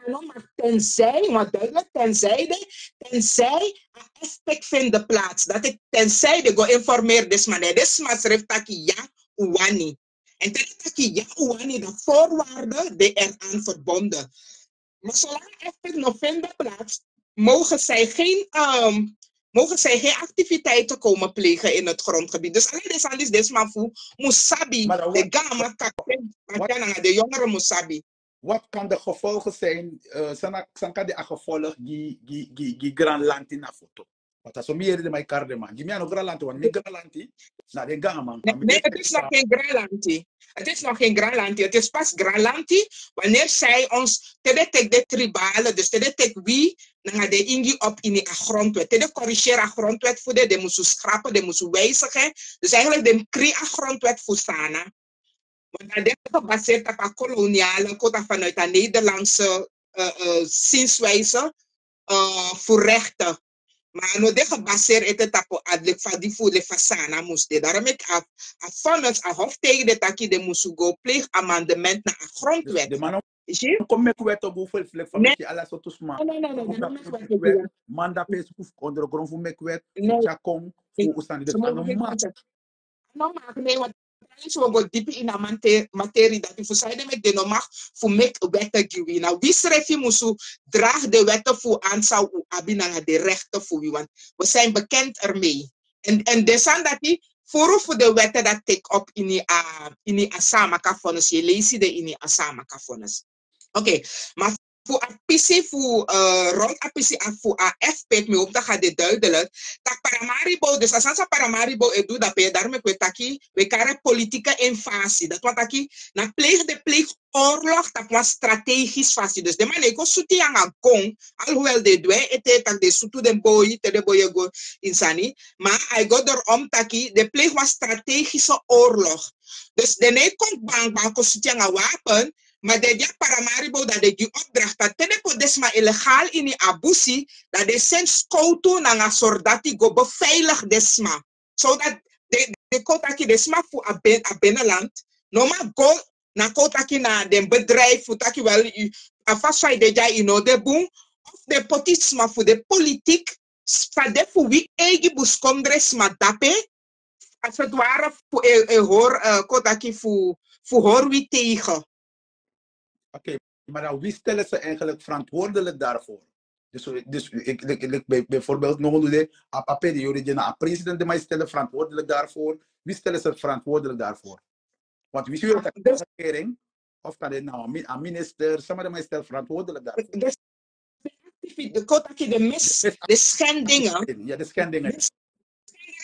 maar tenzij, maar duidelijk, tenzij de, tenzij een aspect vindt plaats. Dat ik tenzij de go informeer des man. Des man schrijft taki ja, uwani. En ten taki ja, uwani, de voorwaarden die eraan verbonden. Maar zolang aspect nog vindt plaats, mogen zij geen, um, mogen zij geen activiteiten komen plegen in het grondgebied. Dus alleen andis des man fu, musabi, Maar de gama, de jongere musabi. Wat kan de gevolgen zijn? Uh, zijn kan de gevolgen die die die die grand land in een foto? Wat zo meer de mijn man. Gimi ano gralanti want mi gralanti na de ganga man. Nee, de- het is nog geen Gralanti. Het is nog geen Gralanti. Het is pas Gralanti wanneer zij ons tedetek de tribale, dus tedetek wie na de ingi op in de grondwet. Tede corrigeren grondwet voor de, de moesten schrappen, de moesten wijzigen. Dus eigenlijk de kri grondwet voor sana. Want dan denk gebaseerd op een koloniale, quota vanuit een Nederlandse uh, zienswijze eh, voor rechten. Maar no de gebaseerd op het op adelijk van die voele fasana moest dit. Daarom ik af, af van ons af hof tegen de taki de moest go pleeg amendement naar een grondwet. De man kom met wet op hoeveel vlek van je alles op te smaken. Nee, nee, nee, nee, nee. Man dat pees voor met wet. Ja, kom. Hoe staan die de maat? Nou, maar nee, want Diep in deep materie dat da voorzien sai de met de nomar fu mek wette giwi na we schrijf musu draag de wetten voor ansa u abinanga de rechten voor wi want. We zijn bekend ermee en en desan dat die voor de wetten dat take op in a in asama kafonas je leest de in asama kafonas Oké, okay. maar voor a PC voor uh, rond a PC a voor a FP me op dat gaat dit duidelijk. Tak paramaribo dus asansa paramaribo e do dat pe daarmee kwe taki. We kare politieke invasie. Dat wat taki? Na pleeg de pleeg oorlog dat was strategisch fasie dus de man eko suti anga gong alhoewel de dwe ete tak de sutu den boy te de boy go insani maar I go erom taki. De pleeg was strategische oorlog. Dus de ne komt bang bang ko suti anga wapen maar de ja paramaribo dat de die opdracht dat tene ko desma illegaal in die abusi dat de sen skoutu na nga soldati go beveilig desma. Zodat de, de kotaki desma voor a, binnenland. No ma go na kotaki na den bedrijf voor taki wel i- a fasai de ja ino de boom. Of de potisma voor de politiek. Fa de voor wie eigen bus kongres ma dape. Als het ware voor e, e hoor uh, kotaki voor hoor wie tegen. Oké, maar dan wie stellen ze eigenlijk verantwoordelijk daarvoor? Dus, dus ik, ik, ik, ik- bijvoorbeeld nog een idee, a die president mij stellen verantwoordelijk daarvoor. Wie stellen ze verantwoordelijk daarvoor? Want wie stuurt de regering? Of kan dit nou een mi- een minister? Sommigen mij stellen verantwoordelijk daarvoor. Dus de, kotaki de mis, de schendingen. Ja, de schendingen.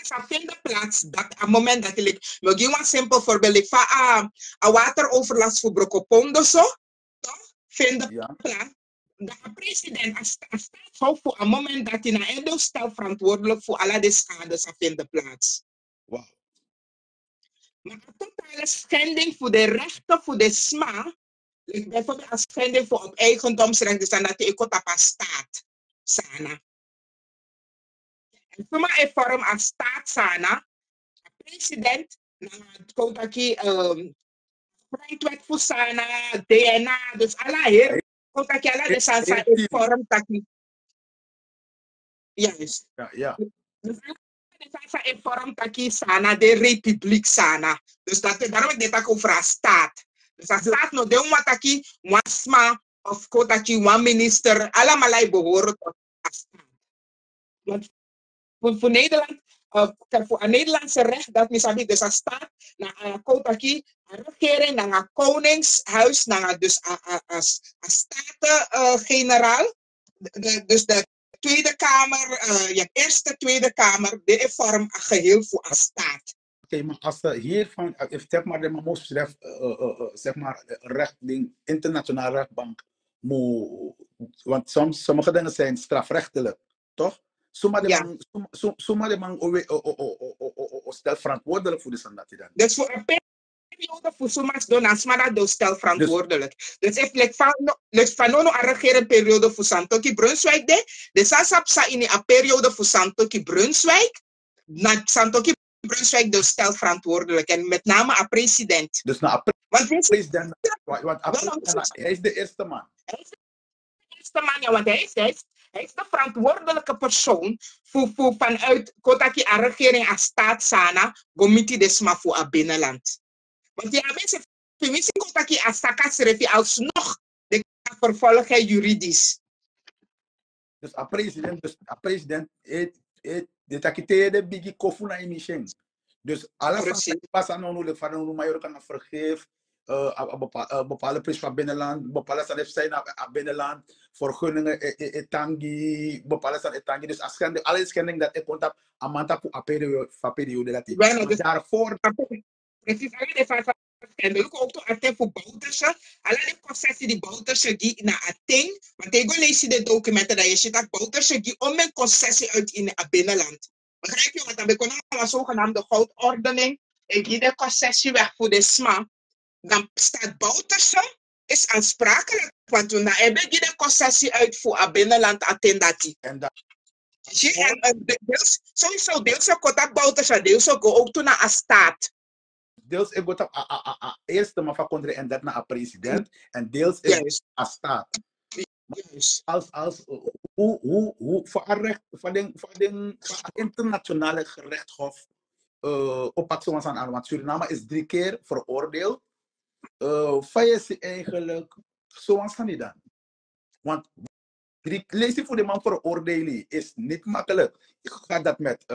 Er vinden plaats dat op het moment dat ik, geven een simpel voorbeeld, ik va a, a wateroverlast voor Brokopondo zo? Vinden Ja, plaats. De president als, als staatshoofd voor een moment dat hij naar Edo stelt verantwoordelijk voor alle de schades dat vinden plaats. wauw. Maar een totale schending voor de rechten voor de SMA, bijvoorbeeld een schending voor op eigendomsrecht, dus dan dat de ekotapa staat, sana. En voor mij vorm als staat, sana, de president, na kotaki, um, Aí tu vai fuçar na DNAdos, a lareira. Conta que a lareira, essa fora tá aqui. Yes. Yeah, yeah. Essa é tá aqui sana de republic sana. Dus dat te daarom dit staat. Dus no de uma uma sma of ko taki one minister alamalai malai tot a Nederland uh, voor een Nederlandse recht dat misabi dus een staat na een kotaki een regering na een koningshuis na dus een staten-generaal. Dus de Tweede Kamer, je Eerste Tweede Kamer, de vorm een geheel voor een staat. Oké, maar als er hiervan, eh, zeg maar, de zeg maar, rechtding, internationaal rechtbank, moet, want sommige dingen zijn strafrechtelijk, toch? Sommige de man, som, som, sommige stel verantwoordelijk voor de standaard. Dus voor een periode voor sommige donas, maar dat stel verantwoordelijk. Dus even like van like van ono regeren periode voor Santoki Brunswijk de, de sasapsa in een periode voor Santoki Brunswijk, na Santoki Brunswijk dus stel verantwoordelijk en met name een president. Dus na want president, want, want hij is de eerste man. Hij is de eerste man, ja, want hij is, hij is hij is de verantwoordelijke persoon voor, voor vanuit Kotaki aan regering aan staat sana gomiti desma voor a binnenland. Want die mensen vermissen Kotaki a stakasrefi alsnog de vervolging juridisch. Dus a president, dus a president, et, et, de takiteerde bigi kofuna in Dus alles wat pas aan nodig van een major kan vergeven uh, bepaal, uh, bepaalde prijs van binnenland, bepaalde heeft zijn naar binnenland, vergunningen, etangi, bepaalde staan etangi. Dus als schending, alle schending dat ik contact, aan manta voor een periode, van periode dat ik. Dus- Daarvoor, Precies, alle de van en ook ook to aten voor Bouterse. Alle de concessie die Bouterse die na aten. Want ik lees de documenten dat je ziet dat Bouterse die om een concessie uit in het binnenland. Begrijp je? Want dan ben ik een zogenaamde goudordening. En die de concessie weg voor de SMA. Dan staat Bouterse is aansprakelijk. Want toen hebben die de concessie uit voor het binnenland attendati. en dat, je? En, de- deels, sowieso deels ook dat Bouterse, deels ook ook toen naar een staat. deels ik word eerste maar van Condre en dat naar een president, en deels is a staat. als, als hoe, hoe, hoe, voor een recht, voor den, voor den, voor een internationale gerechtshof, uh, op zoals aan, want Suriname is drie keer veroordeeld uh, eigenlijk zoals kan die dan. Want lezen voor de man veroordelen is niet makkelijk. Ik ga dat met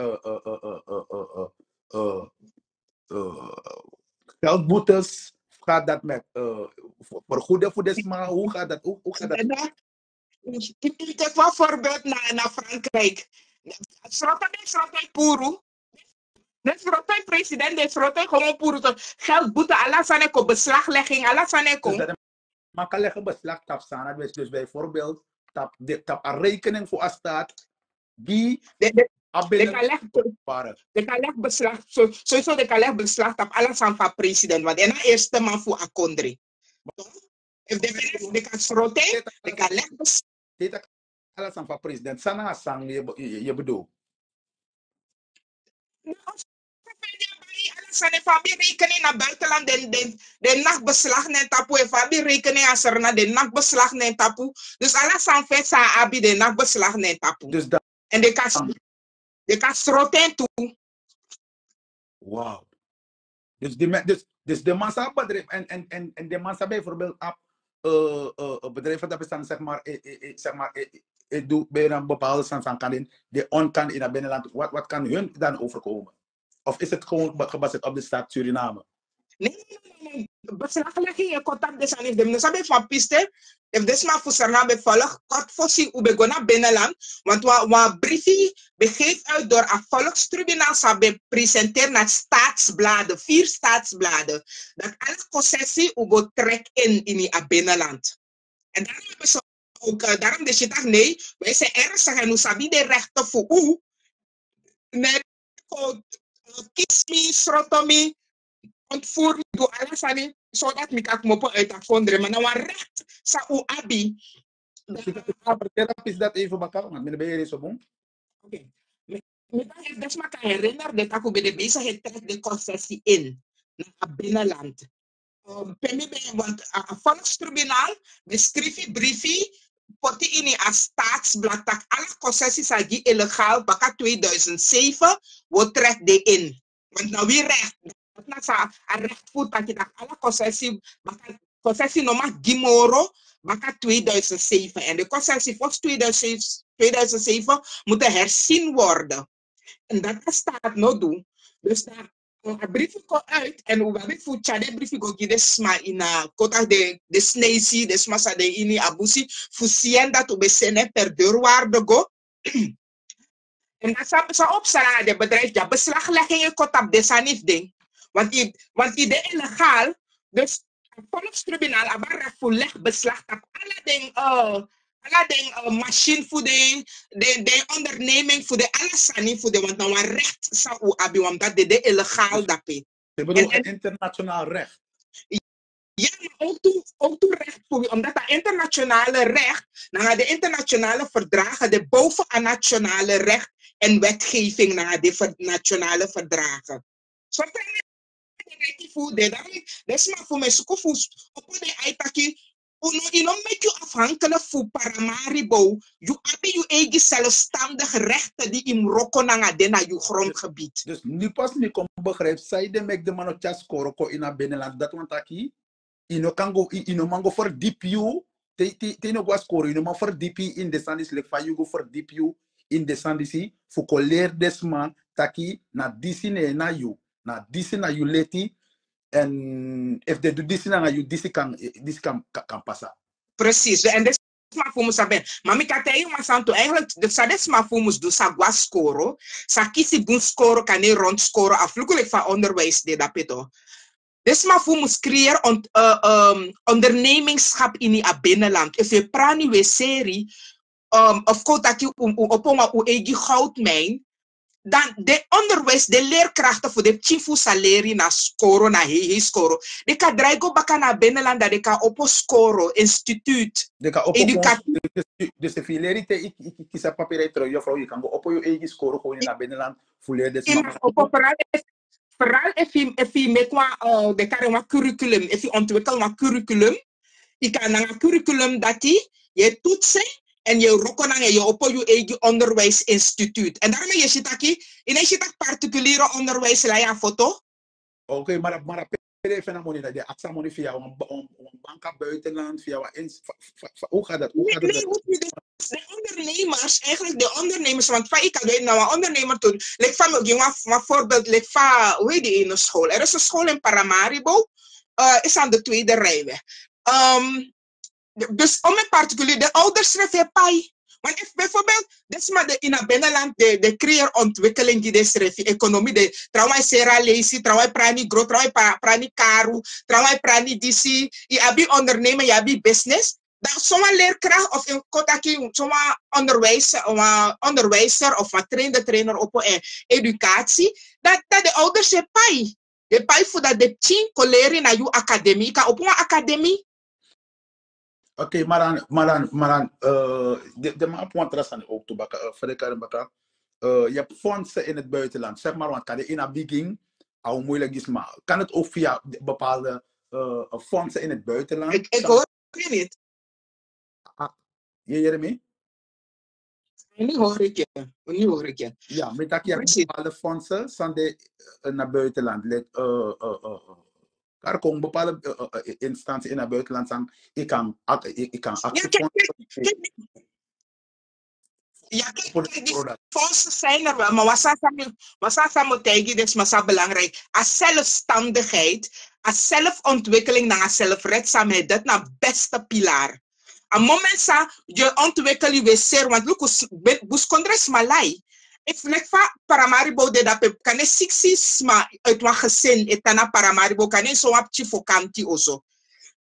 geldboetes, gaat dat met vergoeden voor desma, hoe gaat dat? Hoe, gaat dat? Ik kijk wel voorbeeld naar, Frankrijk. Zal dat Frankrijk. Srapai, Srapai Puru, de Srotai president, de Srotai gewoon Puru. tot Geld boete, Alassane ko, beslaglegging, Alassane ko. dat maar kan leggen beslag tap staan. Dus, bijvoorbeeld tap, de, tap een rekening voor staat die De, de, de kan leg, de beslag, so- sowieso de kan leg beslag op Alassane van president. Want na eerste man voor Akondri. If de mensen, de kan Srotai, de kan leg beslag. Dit alles aan van president. Sana sang je, je, bedoelt. Alassane fabi rekening naar buitenland den den den nachtbeslag nen tapu e fabi rekening als er na den nachtbeslag nen tapu. Dus Alassane vet sa abi den nachtbeslag nen tapu. Dus dat, En de kas de kas roten toe. wow. Dus, me- dus, dus de massa bedrijf en, en, en, en de massa bijvoorbeeld op uh, uh, bedrijven dat bestaan, zeg maar, eh, eh, eh, zeg maar, eh, eh, doe bij een bepaalde stand van kan in, de on kan in het binnenland, wat, wat kan hun dan overkomen? Of is het gewoon ba- gebaseerd op de staat Suriname? Nee, nee, nee, nee. Beslaglegging en contact aan de sabe van piste. If des maar voor sarna bevallig, kort voorzien hoe we naar binnenland. Want wa wa briefie begeeft uit door een volkstribunaal sabe presenteren naar staatsbladen, vier staatsbladen. Dat alle concessie go trek in in die binnenland. En daarom hebben ze ook, uh, daarom de shit nee, wij zijn ernstig en hoe sabi de rechten voor u. Net, kismi, srotomi, ontvoer me, doe alles zodat ik kan moppen uit afvonderen. Maar nou, recht, sa u abi. Therapist dat even bakken, want ben je niet zo bon. Oké. Medan ik best maar kan herinneren, dat ik bij de bezigheid trek de concessie in, naar het binnenland. Um, want het uh, volkstribunaal beschreef briefie Poti ini a staatsblad tak alle concessies agi illegaal baka 2007 wo trek de in. Want nou wie recht. Dat na sa a recht voet dat je dat alle concessie baka concessie no gimoro baka 2007 en de concessie voor 2007, 2007 moeten herzien worden. En dat staat no doen. Dus een brief komt uit en we hebben voor chade brief go gide sma in a kota de de snezi de sma sa de ini abusi fusien dat we sene per deurwaarde go. En dat zou zo opstaan de bedrijf ja beslaglegging je kot op de sanif ding. Want i want i de illegaal dus het volkstribunaal abar voor leg beslag op alle ding uh alle ding uh, machine voor de de de onderneming voor de alle sani voor de want nou een recht zou abi want dat de illegaal dat pe. Ik bedoel, En- internationaal recht. Ja, maar ook toe, ook toe recht voor omdat dat internationale recht, naar de internationale verdragen, de boven aan nationale recht en wetgeving naar de nationale verdragen. Je niet voor de dan, dat is maar voor mij zoeken voor op de uitakkie. Uno ino met je afhankelijk voor Paramaribo. Je hebt je eigen zelfstandige rechten die in Rokko naar de naar je grondgebied. Dus nu pas niet kom begrijp, zij de mek de manotjas koroko in het binnenland. Dat want aki, ino kan go, ino man go verdiep you, te te te no was koro, ino man verdiep you in de sandis, lek fa you go you in de sandisi, fu ko leer desman, taki na disi ne na you, na disi na you leti, En if they do this you this kan this kan kan passa. Precies. En dit voor me saber. Maar ik had een santo eigenlijk de sades maar voor me dus sa gua scoro. Sa kisi bun scoro kan niet rond scoro afhankelijk van onderwijs de dat peto. Dus maar voor me creëren on, uh, um, ondernemingschap in die binnenland. If je prani we serie um, of kotaki um, op een eigen goudmijn dan de onderwijs, de leerkrachten voor de chifu salarie na scoro, na hehe scoro. De ka draigo baka na binnenland dat de ka opo scoro, instituut, De educatief. Dus de filerite ik ik ik kies papier terug juffrouw je kan go op je eigen score gewoon in binnenland volledig des In opo vooral if je met qua uh, de kare curriculum, if je ontwikkelt wa curriculum, je kan na curriculum dat die je toetsen en je roko na je opo je eigen onderwijsinstituut. En daarmee je zit aquí, in een zit particuliere onderwijs la ja foto. Oké, maar maar PD van money dat de aksa money via een bank buitenland via wat hoe gaat dat? Hoe Nee, gaat nee, dat? je de, de ondernemers, eigenlijk de ondernemers, want van ik had nou een ondernemer toen, like van, maar voorbeeld, like van, hoe heet die ene school? Er is een school in Paramaribo, uh, is aan de tweede rijweg. Um, dus om een particulier, de ouders schrijven pai. Want if bijvoorbeeld, dit is maar de, in het binnenland, de, de creëer ontwikkeling die de schrijven, economie, de trouwens sera lazy, trouwens prani groot, trouwens prani karu, trouwens prani disi, je abi ondernemen, je abi business, dan zo'n leerkracht of een kotaki, zo'n onderwijzer, onderwijzer of een trainer, trainer op educatie, dat, dat de ouders je pai. De pai voor dat de tien coleren naar je academie, op een academie. Oké, maar dan maar dan maar dan eh de de maar point trasan ook te bakken uh, bakken. Eh je hebt fondsen in het buitenland. Zeg maar want kan je in begin al moeilijk is maar kan het ook via bepaalde eh fondsen in het buitenland? Ik, ik hoor je niet. Je Jeremy? Nu hoor ik je. Nu hoor ik je. Ja, met dat je bepaalde fondsen zijn de uh, naar buitenland. Like, uh, uh, uh, uh. Er komen bepaalde uh, instanties in het buitenland zijn. Ik kan, ik, ik kan Ja, actie. Ja, kijk, kijk, die fondsen zijn er wel, maar wat wat zijn motegi, dat is maar belangrijk. Als zelfstandigheid, als zelfontwikkeling, naar zelfredzaamheid, dat is de beste pilaar. Een moment sa, je ontwikkel je weer zeer, want look, buskondres malai. If like fa Paramaribo de dat kan je six ma uit wat gezin etana Paramaribo kan je zo op chifo kanti ozo.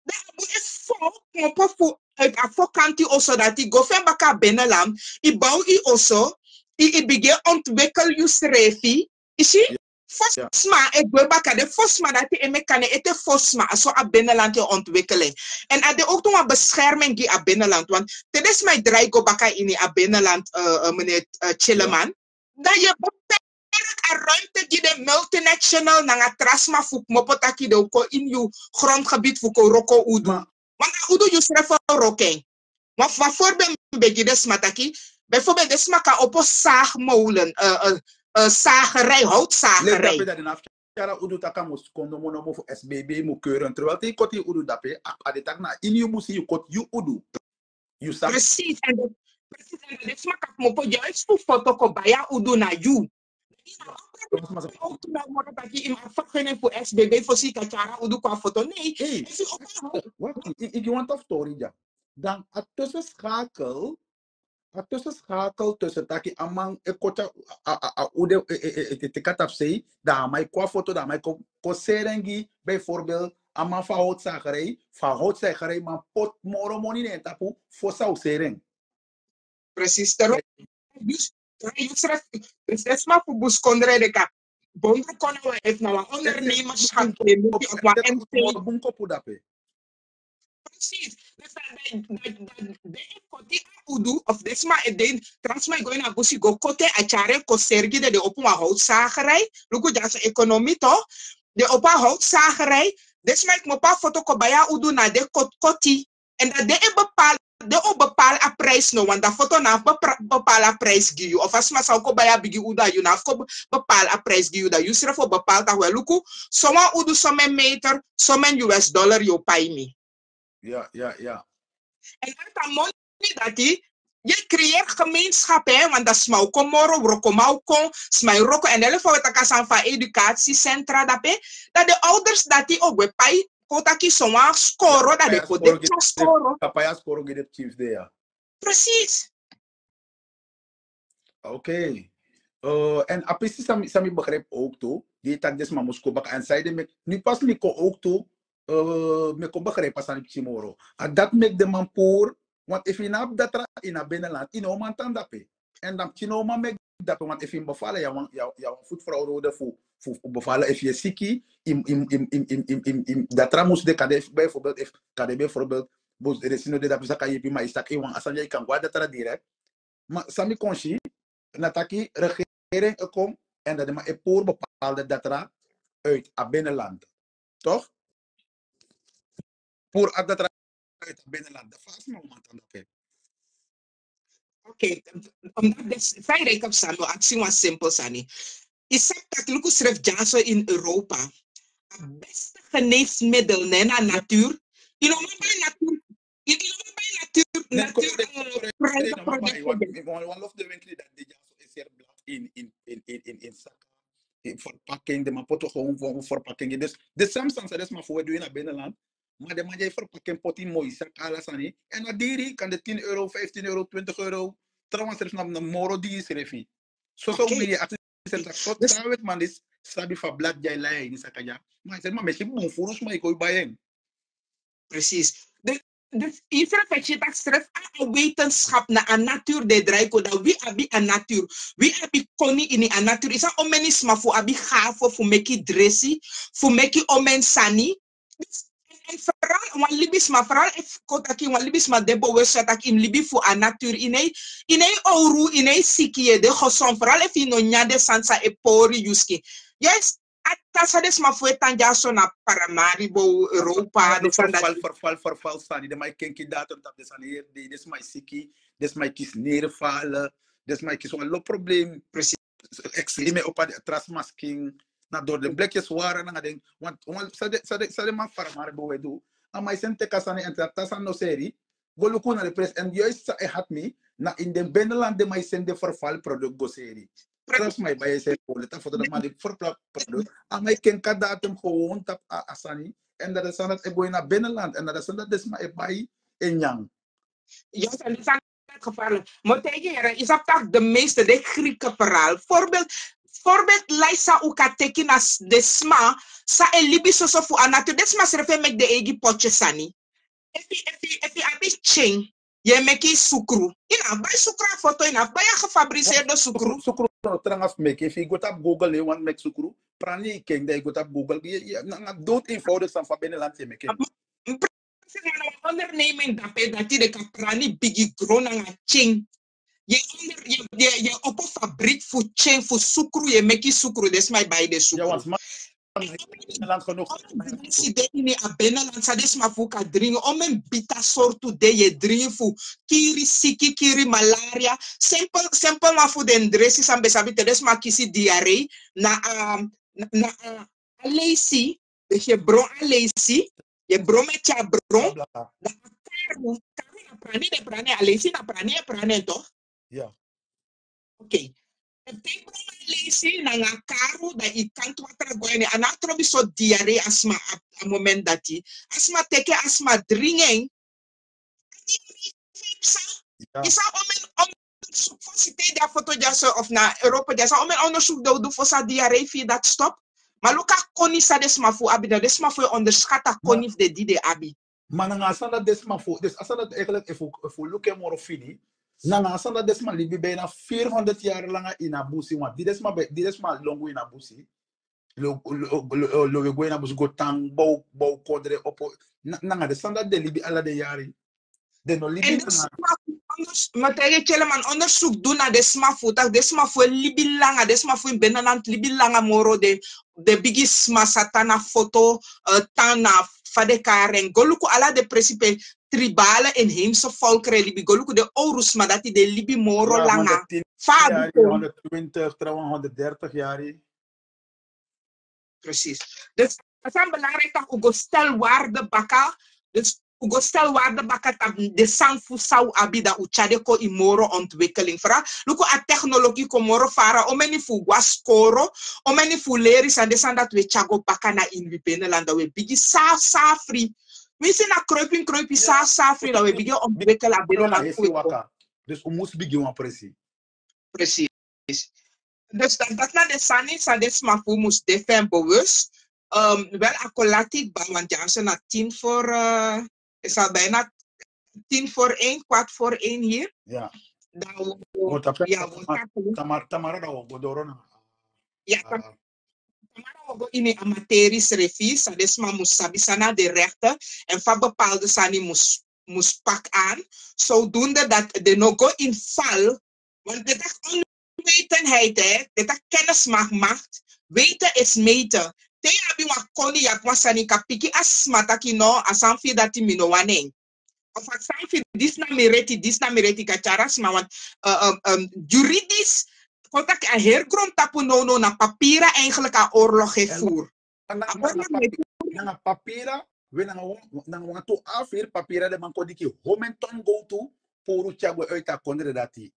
Dan moet je voor, maar pas voor uit afo kanti ozo dat die gofen baka binnenland, i bouw i ozo, i i begin ontwikkel je schreefie, is je? Fosma, ik wil baka de fosma dat die eme kan ete fosma, zo a binnenland je ontwikkeling. En ade ook nog een bescherming die a binnenland, want dit is mijn draai go baka in die a binnenland, uh, uh, meneer uh, Chilleman. Dat je beperkt een ruimte die de multinational na trasma fuk mopotaki de ko in je grondgebied fuk roko udu. Want na udu je voor roking. Maar wat voorbeeld begin des mataki, bijvoorbeeld des maka op een zaagmolen, uh, uh, uh, zagerij, Let dat houtzagerij. je dat in afjara udu taka mus kondo mono mo SBB mo keuren. Terwijl die koti udu dape, ade tak na in you musi you kot you udu. You start Precies. En dat, precies. En dat is maka mopo juist voor foto ko baya udu na you. Ook toen nou worden dat je in een vergunning voor SBB voor zieke cara udu qua foto. Nee. Je een ik, ik want of story ja. Dan a tussenschakel, a tussenschakel tussen taki amang e kota a a a ude e e e te katap sei, da mai kwa foto da mai ko ko serengi bijvoorbeeld amang van houtzagerij, van houtzagerij maar pot moro moni ne tapu fosa sereng. Precies. Daarom. Dus, dus dat is maar voor buskondre de ka. Bondro kono we heeft nou een ondernemerschap. Je moet je ook wat MP. Moro bunko pu dape. Precies. Dus dat dat dat dat de kote udu of des maar de transma go na busi go kote a chare ko sergi de de op een houtzagerij. Luku dat is economie toch? De op een houtzagerij. Des maar ik mo pa foto ko baya udu na de kot koti. En dat de e bepaal de o bepaal a prijs no want dat foto na bepaal a prijs gi you. Of as ma sa ko baya bigi uda you na ko bepaal a prijs gi you da you sre for bepaal ta wel luku soma udu some meter some US dollar you pay me. Ja, ja, ja. En dat money dat die, je creëert gemeenschap, hè, want dat is mau komoro, roko mau kon, smai roko, en hele voor het kasan van educatiecentra, dat dat de ouders dat die ook bij kotaki zomaar scoren, dat de Papaya kote scoren, scoren. Papaya score chiefs there. Precies. Oké. Uh, en apisi sami sami begrijp ook toe. Die tak des mamos ko bak en zijde me nu pas mi ko ook toe. Uh, me ko begrijp pas aan chimoro. En dat make de man poor. Want if je nap dat ra in a binnenland, in man tan dape. En dan chino man make dat want if je bevallen ja voetvrouw rode fu bevallen als je ziek in, in, in, in, in, in, dat ramus de kade bijvoorbeeld if kade bijvoorbeeld bos de resino de dapusa kan je pima istak iwan asanja ikan gwa dat ra direct maar sami konshi nataki regering kom en dat maar epoor bepaalde dat ra uit a binnenland toch voor a dat ra uit a binnenland dat vast moment aan dat Oké, okay. omdat dit fijn rijk op Sano, actie was simpel, Sani. Is dat luku schrijf jaso in Europa. Het beste geneesmiddel nee, na natuur. Maar bij natuur. Maar bij natuur. Natuur. eh. One of the winkel dat die jaso is er blad in in in in in in zakken. In verpakking, de man pot gewoon voor verpakking. Dus de Samsung is maar voor doen naar binnenland. Maar de man jij verpakking pot in mooi zak alles aan En dat kan de 10 euro, 15 euro, 20 euro. Trouwens er is nog een moro die is refi. Zo je sen tak so tawet man dis sabi fa black jay lay ni sakaja ma sen ma meshi bung furus ma iko bayeng precies de de ifra fetchi tak stref a wetenschap na a natuur de drai ko da wi abi a natuur wi abi koni ini a natuur isa omenisma fu abi gafo fu meki dresi fu meki omen sani vooral, want Libis, maar vooral if kotaki, want Libis, maar de bewustzijn in Libi voor a natuur, inei inei in inei siki in de gezond, vooral if fino een sansa e pori juski. Yes, atasa des ma para tanja so na paramaribo Europa, de sanda. Forfal, forfal, forfal, sani, de mai kenki datum tap de sani, de des mai siki, des mai kis neerfalen, des mai kis, want lo probleem, precies, extreme de a trasmasking, Na door de blikjes waren na denk. Want want sa de sa de sa de man Paramaribo we do. Aan mij zijn te kasani en dat is no na de pres en juist sa e hat me na in de binnenland de mij zijn de verval product go serie. Trust mij bij je voor dat voor de man die product. Aan mij ken ka datum gewoon tap a- asani. En dat is aan het ego naar binnenland. En dat is aan dat is maar erbij in yang. Juist, en die zijn net gevaarlijk. Maar tegen jaren is dat de meeste, de Grieken verhaal. Voorbeeld, voorbeeld, Laisa Ukateki as de sma, sa e libi so so fu anatu, des mas refe mek de egi potje sani. Efi, efi, efi abi ching, je meki sukru. Ina, bij sukru foto ina, a gefabriceerde sukru. Sukru no trang af make. If you go tap Google, you want make sukru. Prani king, they go tap Google. Je, na, na, dood eenvoudig zijn van binnenland je make. Zeg maar, een onderneming dat je dat je de kaprani bigi grona ching. Fabriek sukru, meki sukru, des mij bij de Ja, sukru. want man, binnenland genoeg. Si de ini a sa des ma bita sortu de ye dringi fu kiri siki kiri malaria simple simple ma fu den dresi san be sabi te des ma kisi diarrhee na um, na, na uh, alesi de je bron alesi je bron met ya bron Bla, bla. da karu karu na prani de prani alesi na prani e prani toch Ja. Okay. Het tempo lesi na nga karu da i kantu watra goyene ana trobi so diare asma a, a moment dati asma teke asma dringen Ja. isa omen onderzoek voor cité da foto jaso of na Europa jasa omen onderzoek do do voor sa diare fi dat stop maar luka koni sa desma fu abi da desma fu onderschatta koni de di de abi Maar na nga dat des maar voor. Dus als dat eigenlijk if we if we look at more fini. Nanga sanda desma libi be na 400 jaar langa ina busi want di desma be di desma longu ina busi lo lo lo, lo go busi go tang bo bo kodre opo. Nanga de sanda de libi ala de yari. De no libi na materi cheleman onderzoek doen naar de smafu Desma de smafu libi langa Desma de smafu benanant libi langa moro de de biggest masatana photo uh, tana fade karen. Goluku ala de principe tribale en heemse volkeren libi. Goluku de orus maar dat die de libi moro Ja, langa. 110 Fabi jaar, kon. 120, trouwens 130 jaar. Precies. Dus het is belangrijk dat we stelwaarde bakken. Dus ugo stelwaarde bakatab de sanfu sau abida uchade ko imoro ontwikkeling fra luko a technologie ko moro fara o meni fu gwa skoro o meni fu leri sa de sandat we chago baka na in we benelanda we bigi sa sa free we see na kruiping kruiping sa sa free la we bigi a Corona benelanda esse waka. Dus we moesten beginnen pressie. Precies. Dus dat, dat na de sani sa de smafu mus defen bewust. Um, wel akkolati ba want ja ze na tien voor uh, is al bijna tien voor één, kwart voor één hier. Ja. Dan wordt ja, Tamara Ogodorona. Ja, Tamara Ogo in een materis revis, dat is maar moest de rechten en van bepaalde sani moest moest pak aan, zodoende dat de no-go in val, want dit is onwetendheid, hè? dit is kennis macht, weten is meten. te abi wa wakoni ya kwa sani kapiki asmata kino asanfi dati mino wane. of asanfi disna mereti disna mereti kacaras ma want uh, eh, um, eh, um, juridisch kon a tapu no no na papira eigenlijk a he fur. na papira we na na afir papira de manko diki homenton go to puru chago oita kondre dati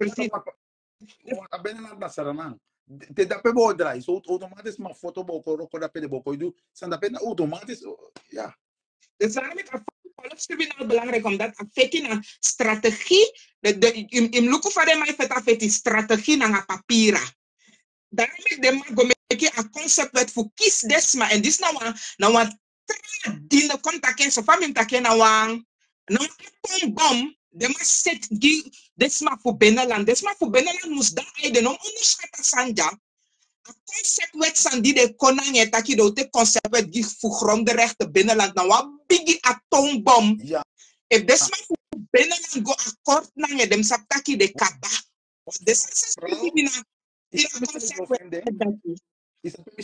Persino. Abbiamo una bassa man. Te da pe bo drai, so automatis ma foto boko, roko da pe de bo ko du, san da pe na automatis ja. Dus daarom ik af Volkstribunaal belangrijk omdat afeti na strategie, de, de, im, im luku fade mai fet afeti strategie na nga papira. Daarom ik de mago meki a concept wet fu kis desma en dis na wan, na wan tra din kontaken so famim taken na wan, na wan kon bom De mas zit die, maar voor binnenland. Dit maar voor binnenland moest daar eiden om onderscheid sanja. A conceptwet san die de koning het dat je doet de die voor grondrechten binnenland. Nou wat biggie atoombom. Ja. En this maar voor binnenland go akkoord na je dem saptaki de kata. This is een is het misschien de offending? Is het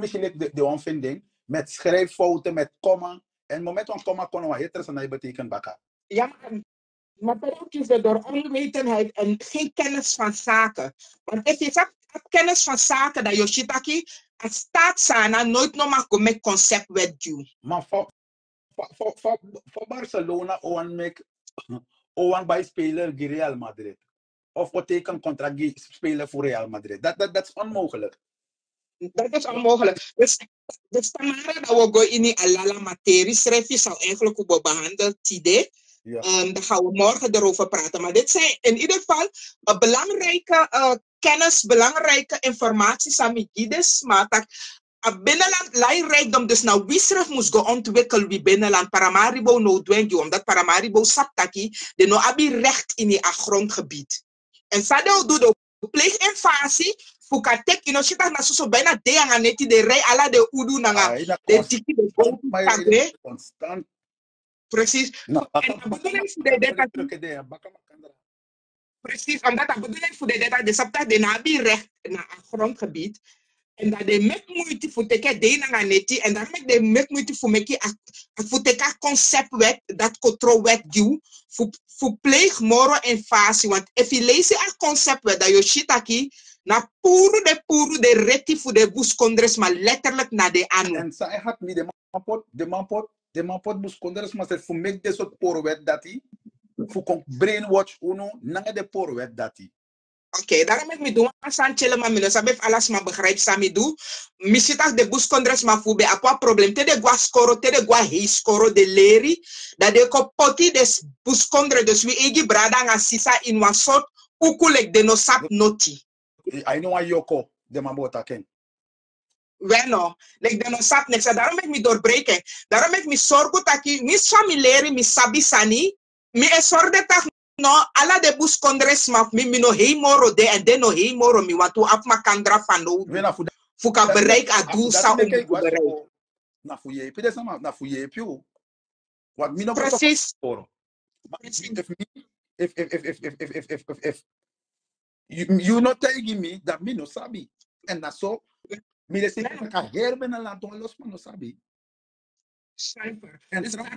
misschien de offending? Met schrijffouten, met komma, en het moment van komma kon wat hitters en betekent baka. Ja, maar, ook is het door onwetendheid en geen kennis van zaken. Want als je zegt kennis van zaken dat Yoshitaki als staatssana nooit nog maar met concept wet duw. Maar voor, voor, voor, voor, Barcelona, Owen make Owen bij speler Real Madrid. Of wat teken contract die speler voor Real Madrid. Dat, dat, dat is onmogelijk. Dat is onmogelijk. Dus, dus Tamara, dat we gaan in die alala materie schrijven, zou eigenlijk ook behandeld today. Ja. Um, daar gaan we morgen erover praten. Maar dit zijn in ieder geval uh, belangrijke uh, kennis, belangrijke informatie, Sami Gides, maar dat binnenland rijkdom dus nou wisrig moest go ontwikkelen wie binnenland Paramaribo no dwengi omdat Paramaribo saptaki de no abi recht in die grondgebied. En sadel doe de pleeginvasie fukatek ino shita na suso bijna de anga neti de rei ala de udu nanga Ah, de tiki de kagre constant. precies en de bedoeling voor de data precies omdat de bedoeling voor de data de sapta de nabi recht na a grondgebied en dat de met moeite voor teke de nanga neti en dan met de met moeite voor meki voor teka conceptwet dat controlwet duw voor voor pleeg moro invasie want if je leest a conceptwet dat je shitaki na puro de puro de reti voor de buskondres maar letterlijk naar de anu En zij had me de manpot, de manpot, de manpot konders maar ze voor make de soort porwet dat hij. Voor kon brainwatch uno, nanga de porwet dat hij. Oké, daarom heb ik doen aan chillen maar mino sabe alles maar begrijp sami do. Misita de bus kondres maar fube apa probleem te de gua skoro te de gua hei skoro de leri dat de ko poti des bus kondre dus we egi brada nga sisa in wa ukulek de no sap noti. I know a yoko, de mambota ken. Bueno, like de no sap next. Daarom ik me doorbreken. Daarom ik me zorgen dat ik mis familiari mi sabi sani mi e sorde tak no ala de bus kondres maar mi mi no de en de no hei moro mi want to ap makandra van no. Fuka bereik a doel sa om te bereiken. Na fuye, pide sama, na fuye piu. Wat mi no Precies. Oro. Maar Precies. If me, if if if if if if if if if, if you, you not telling me that me no sabe. And that's so Me they say, I carreira, mas ela não sabe. Cypher. And it's not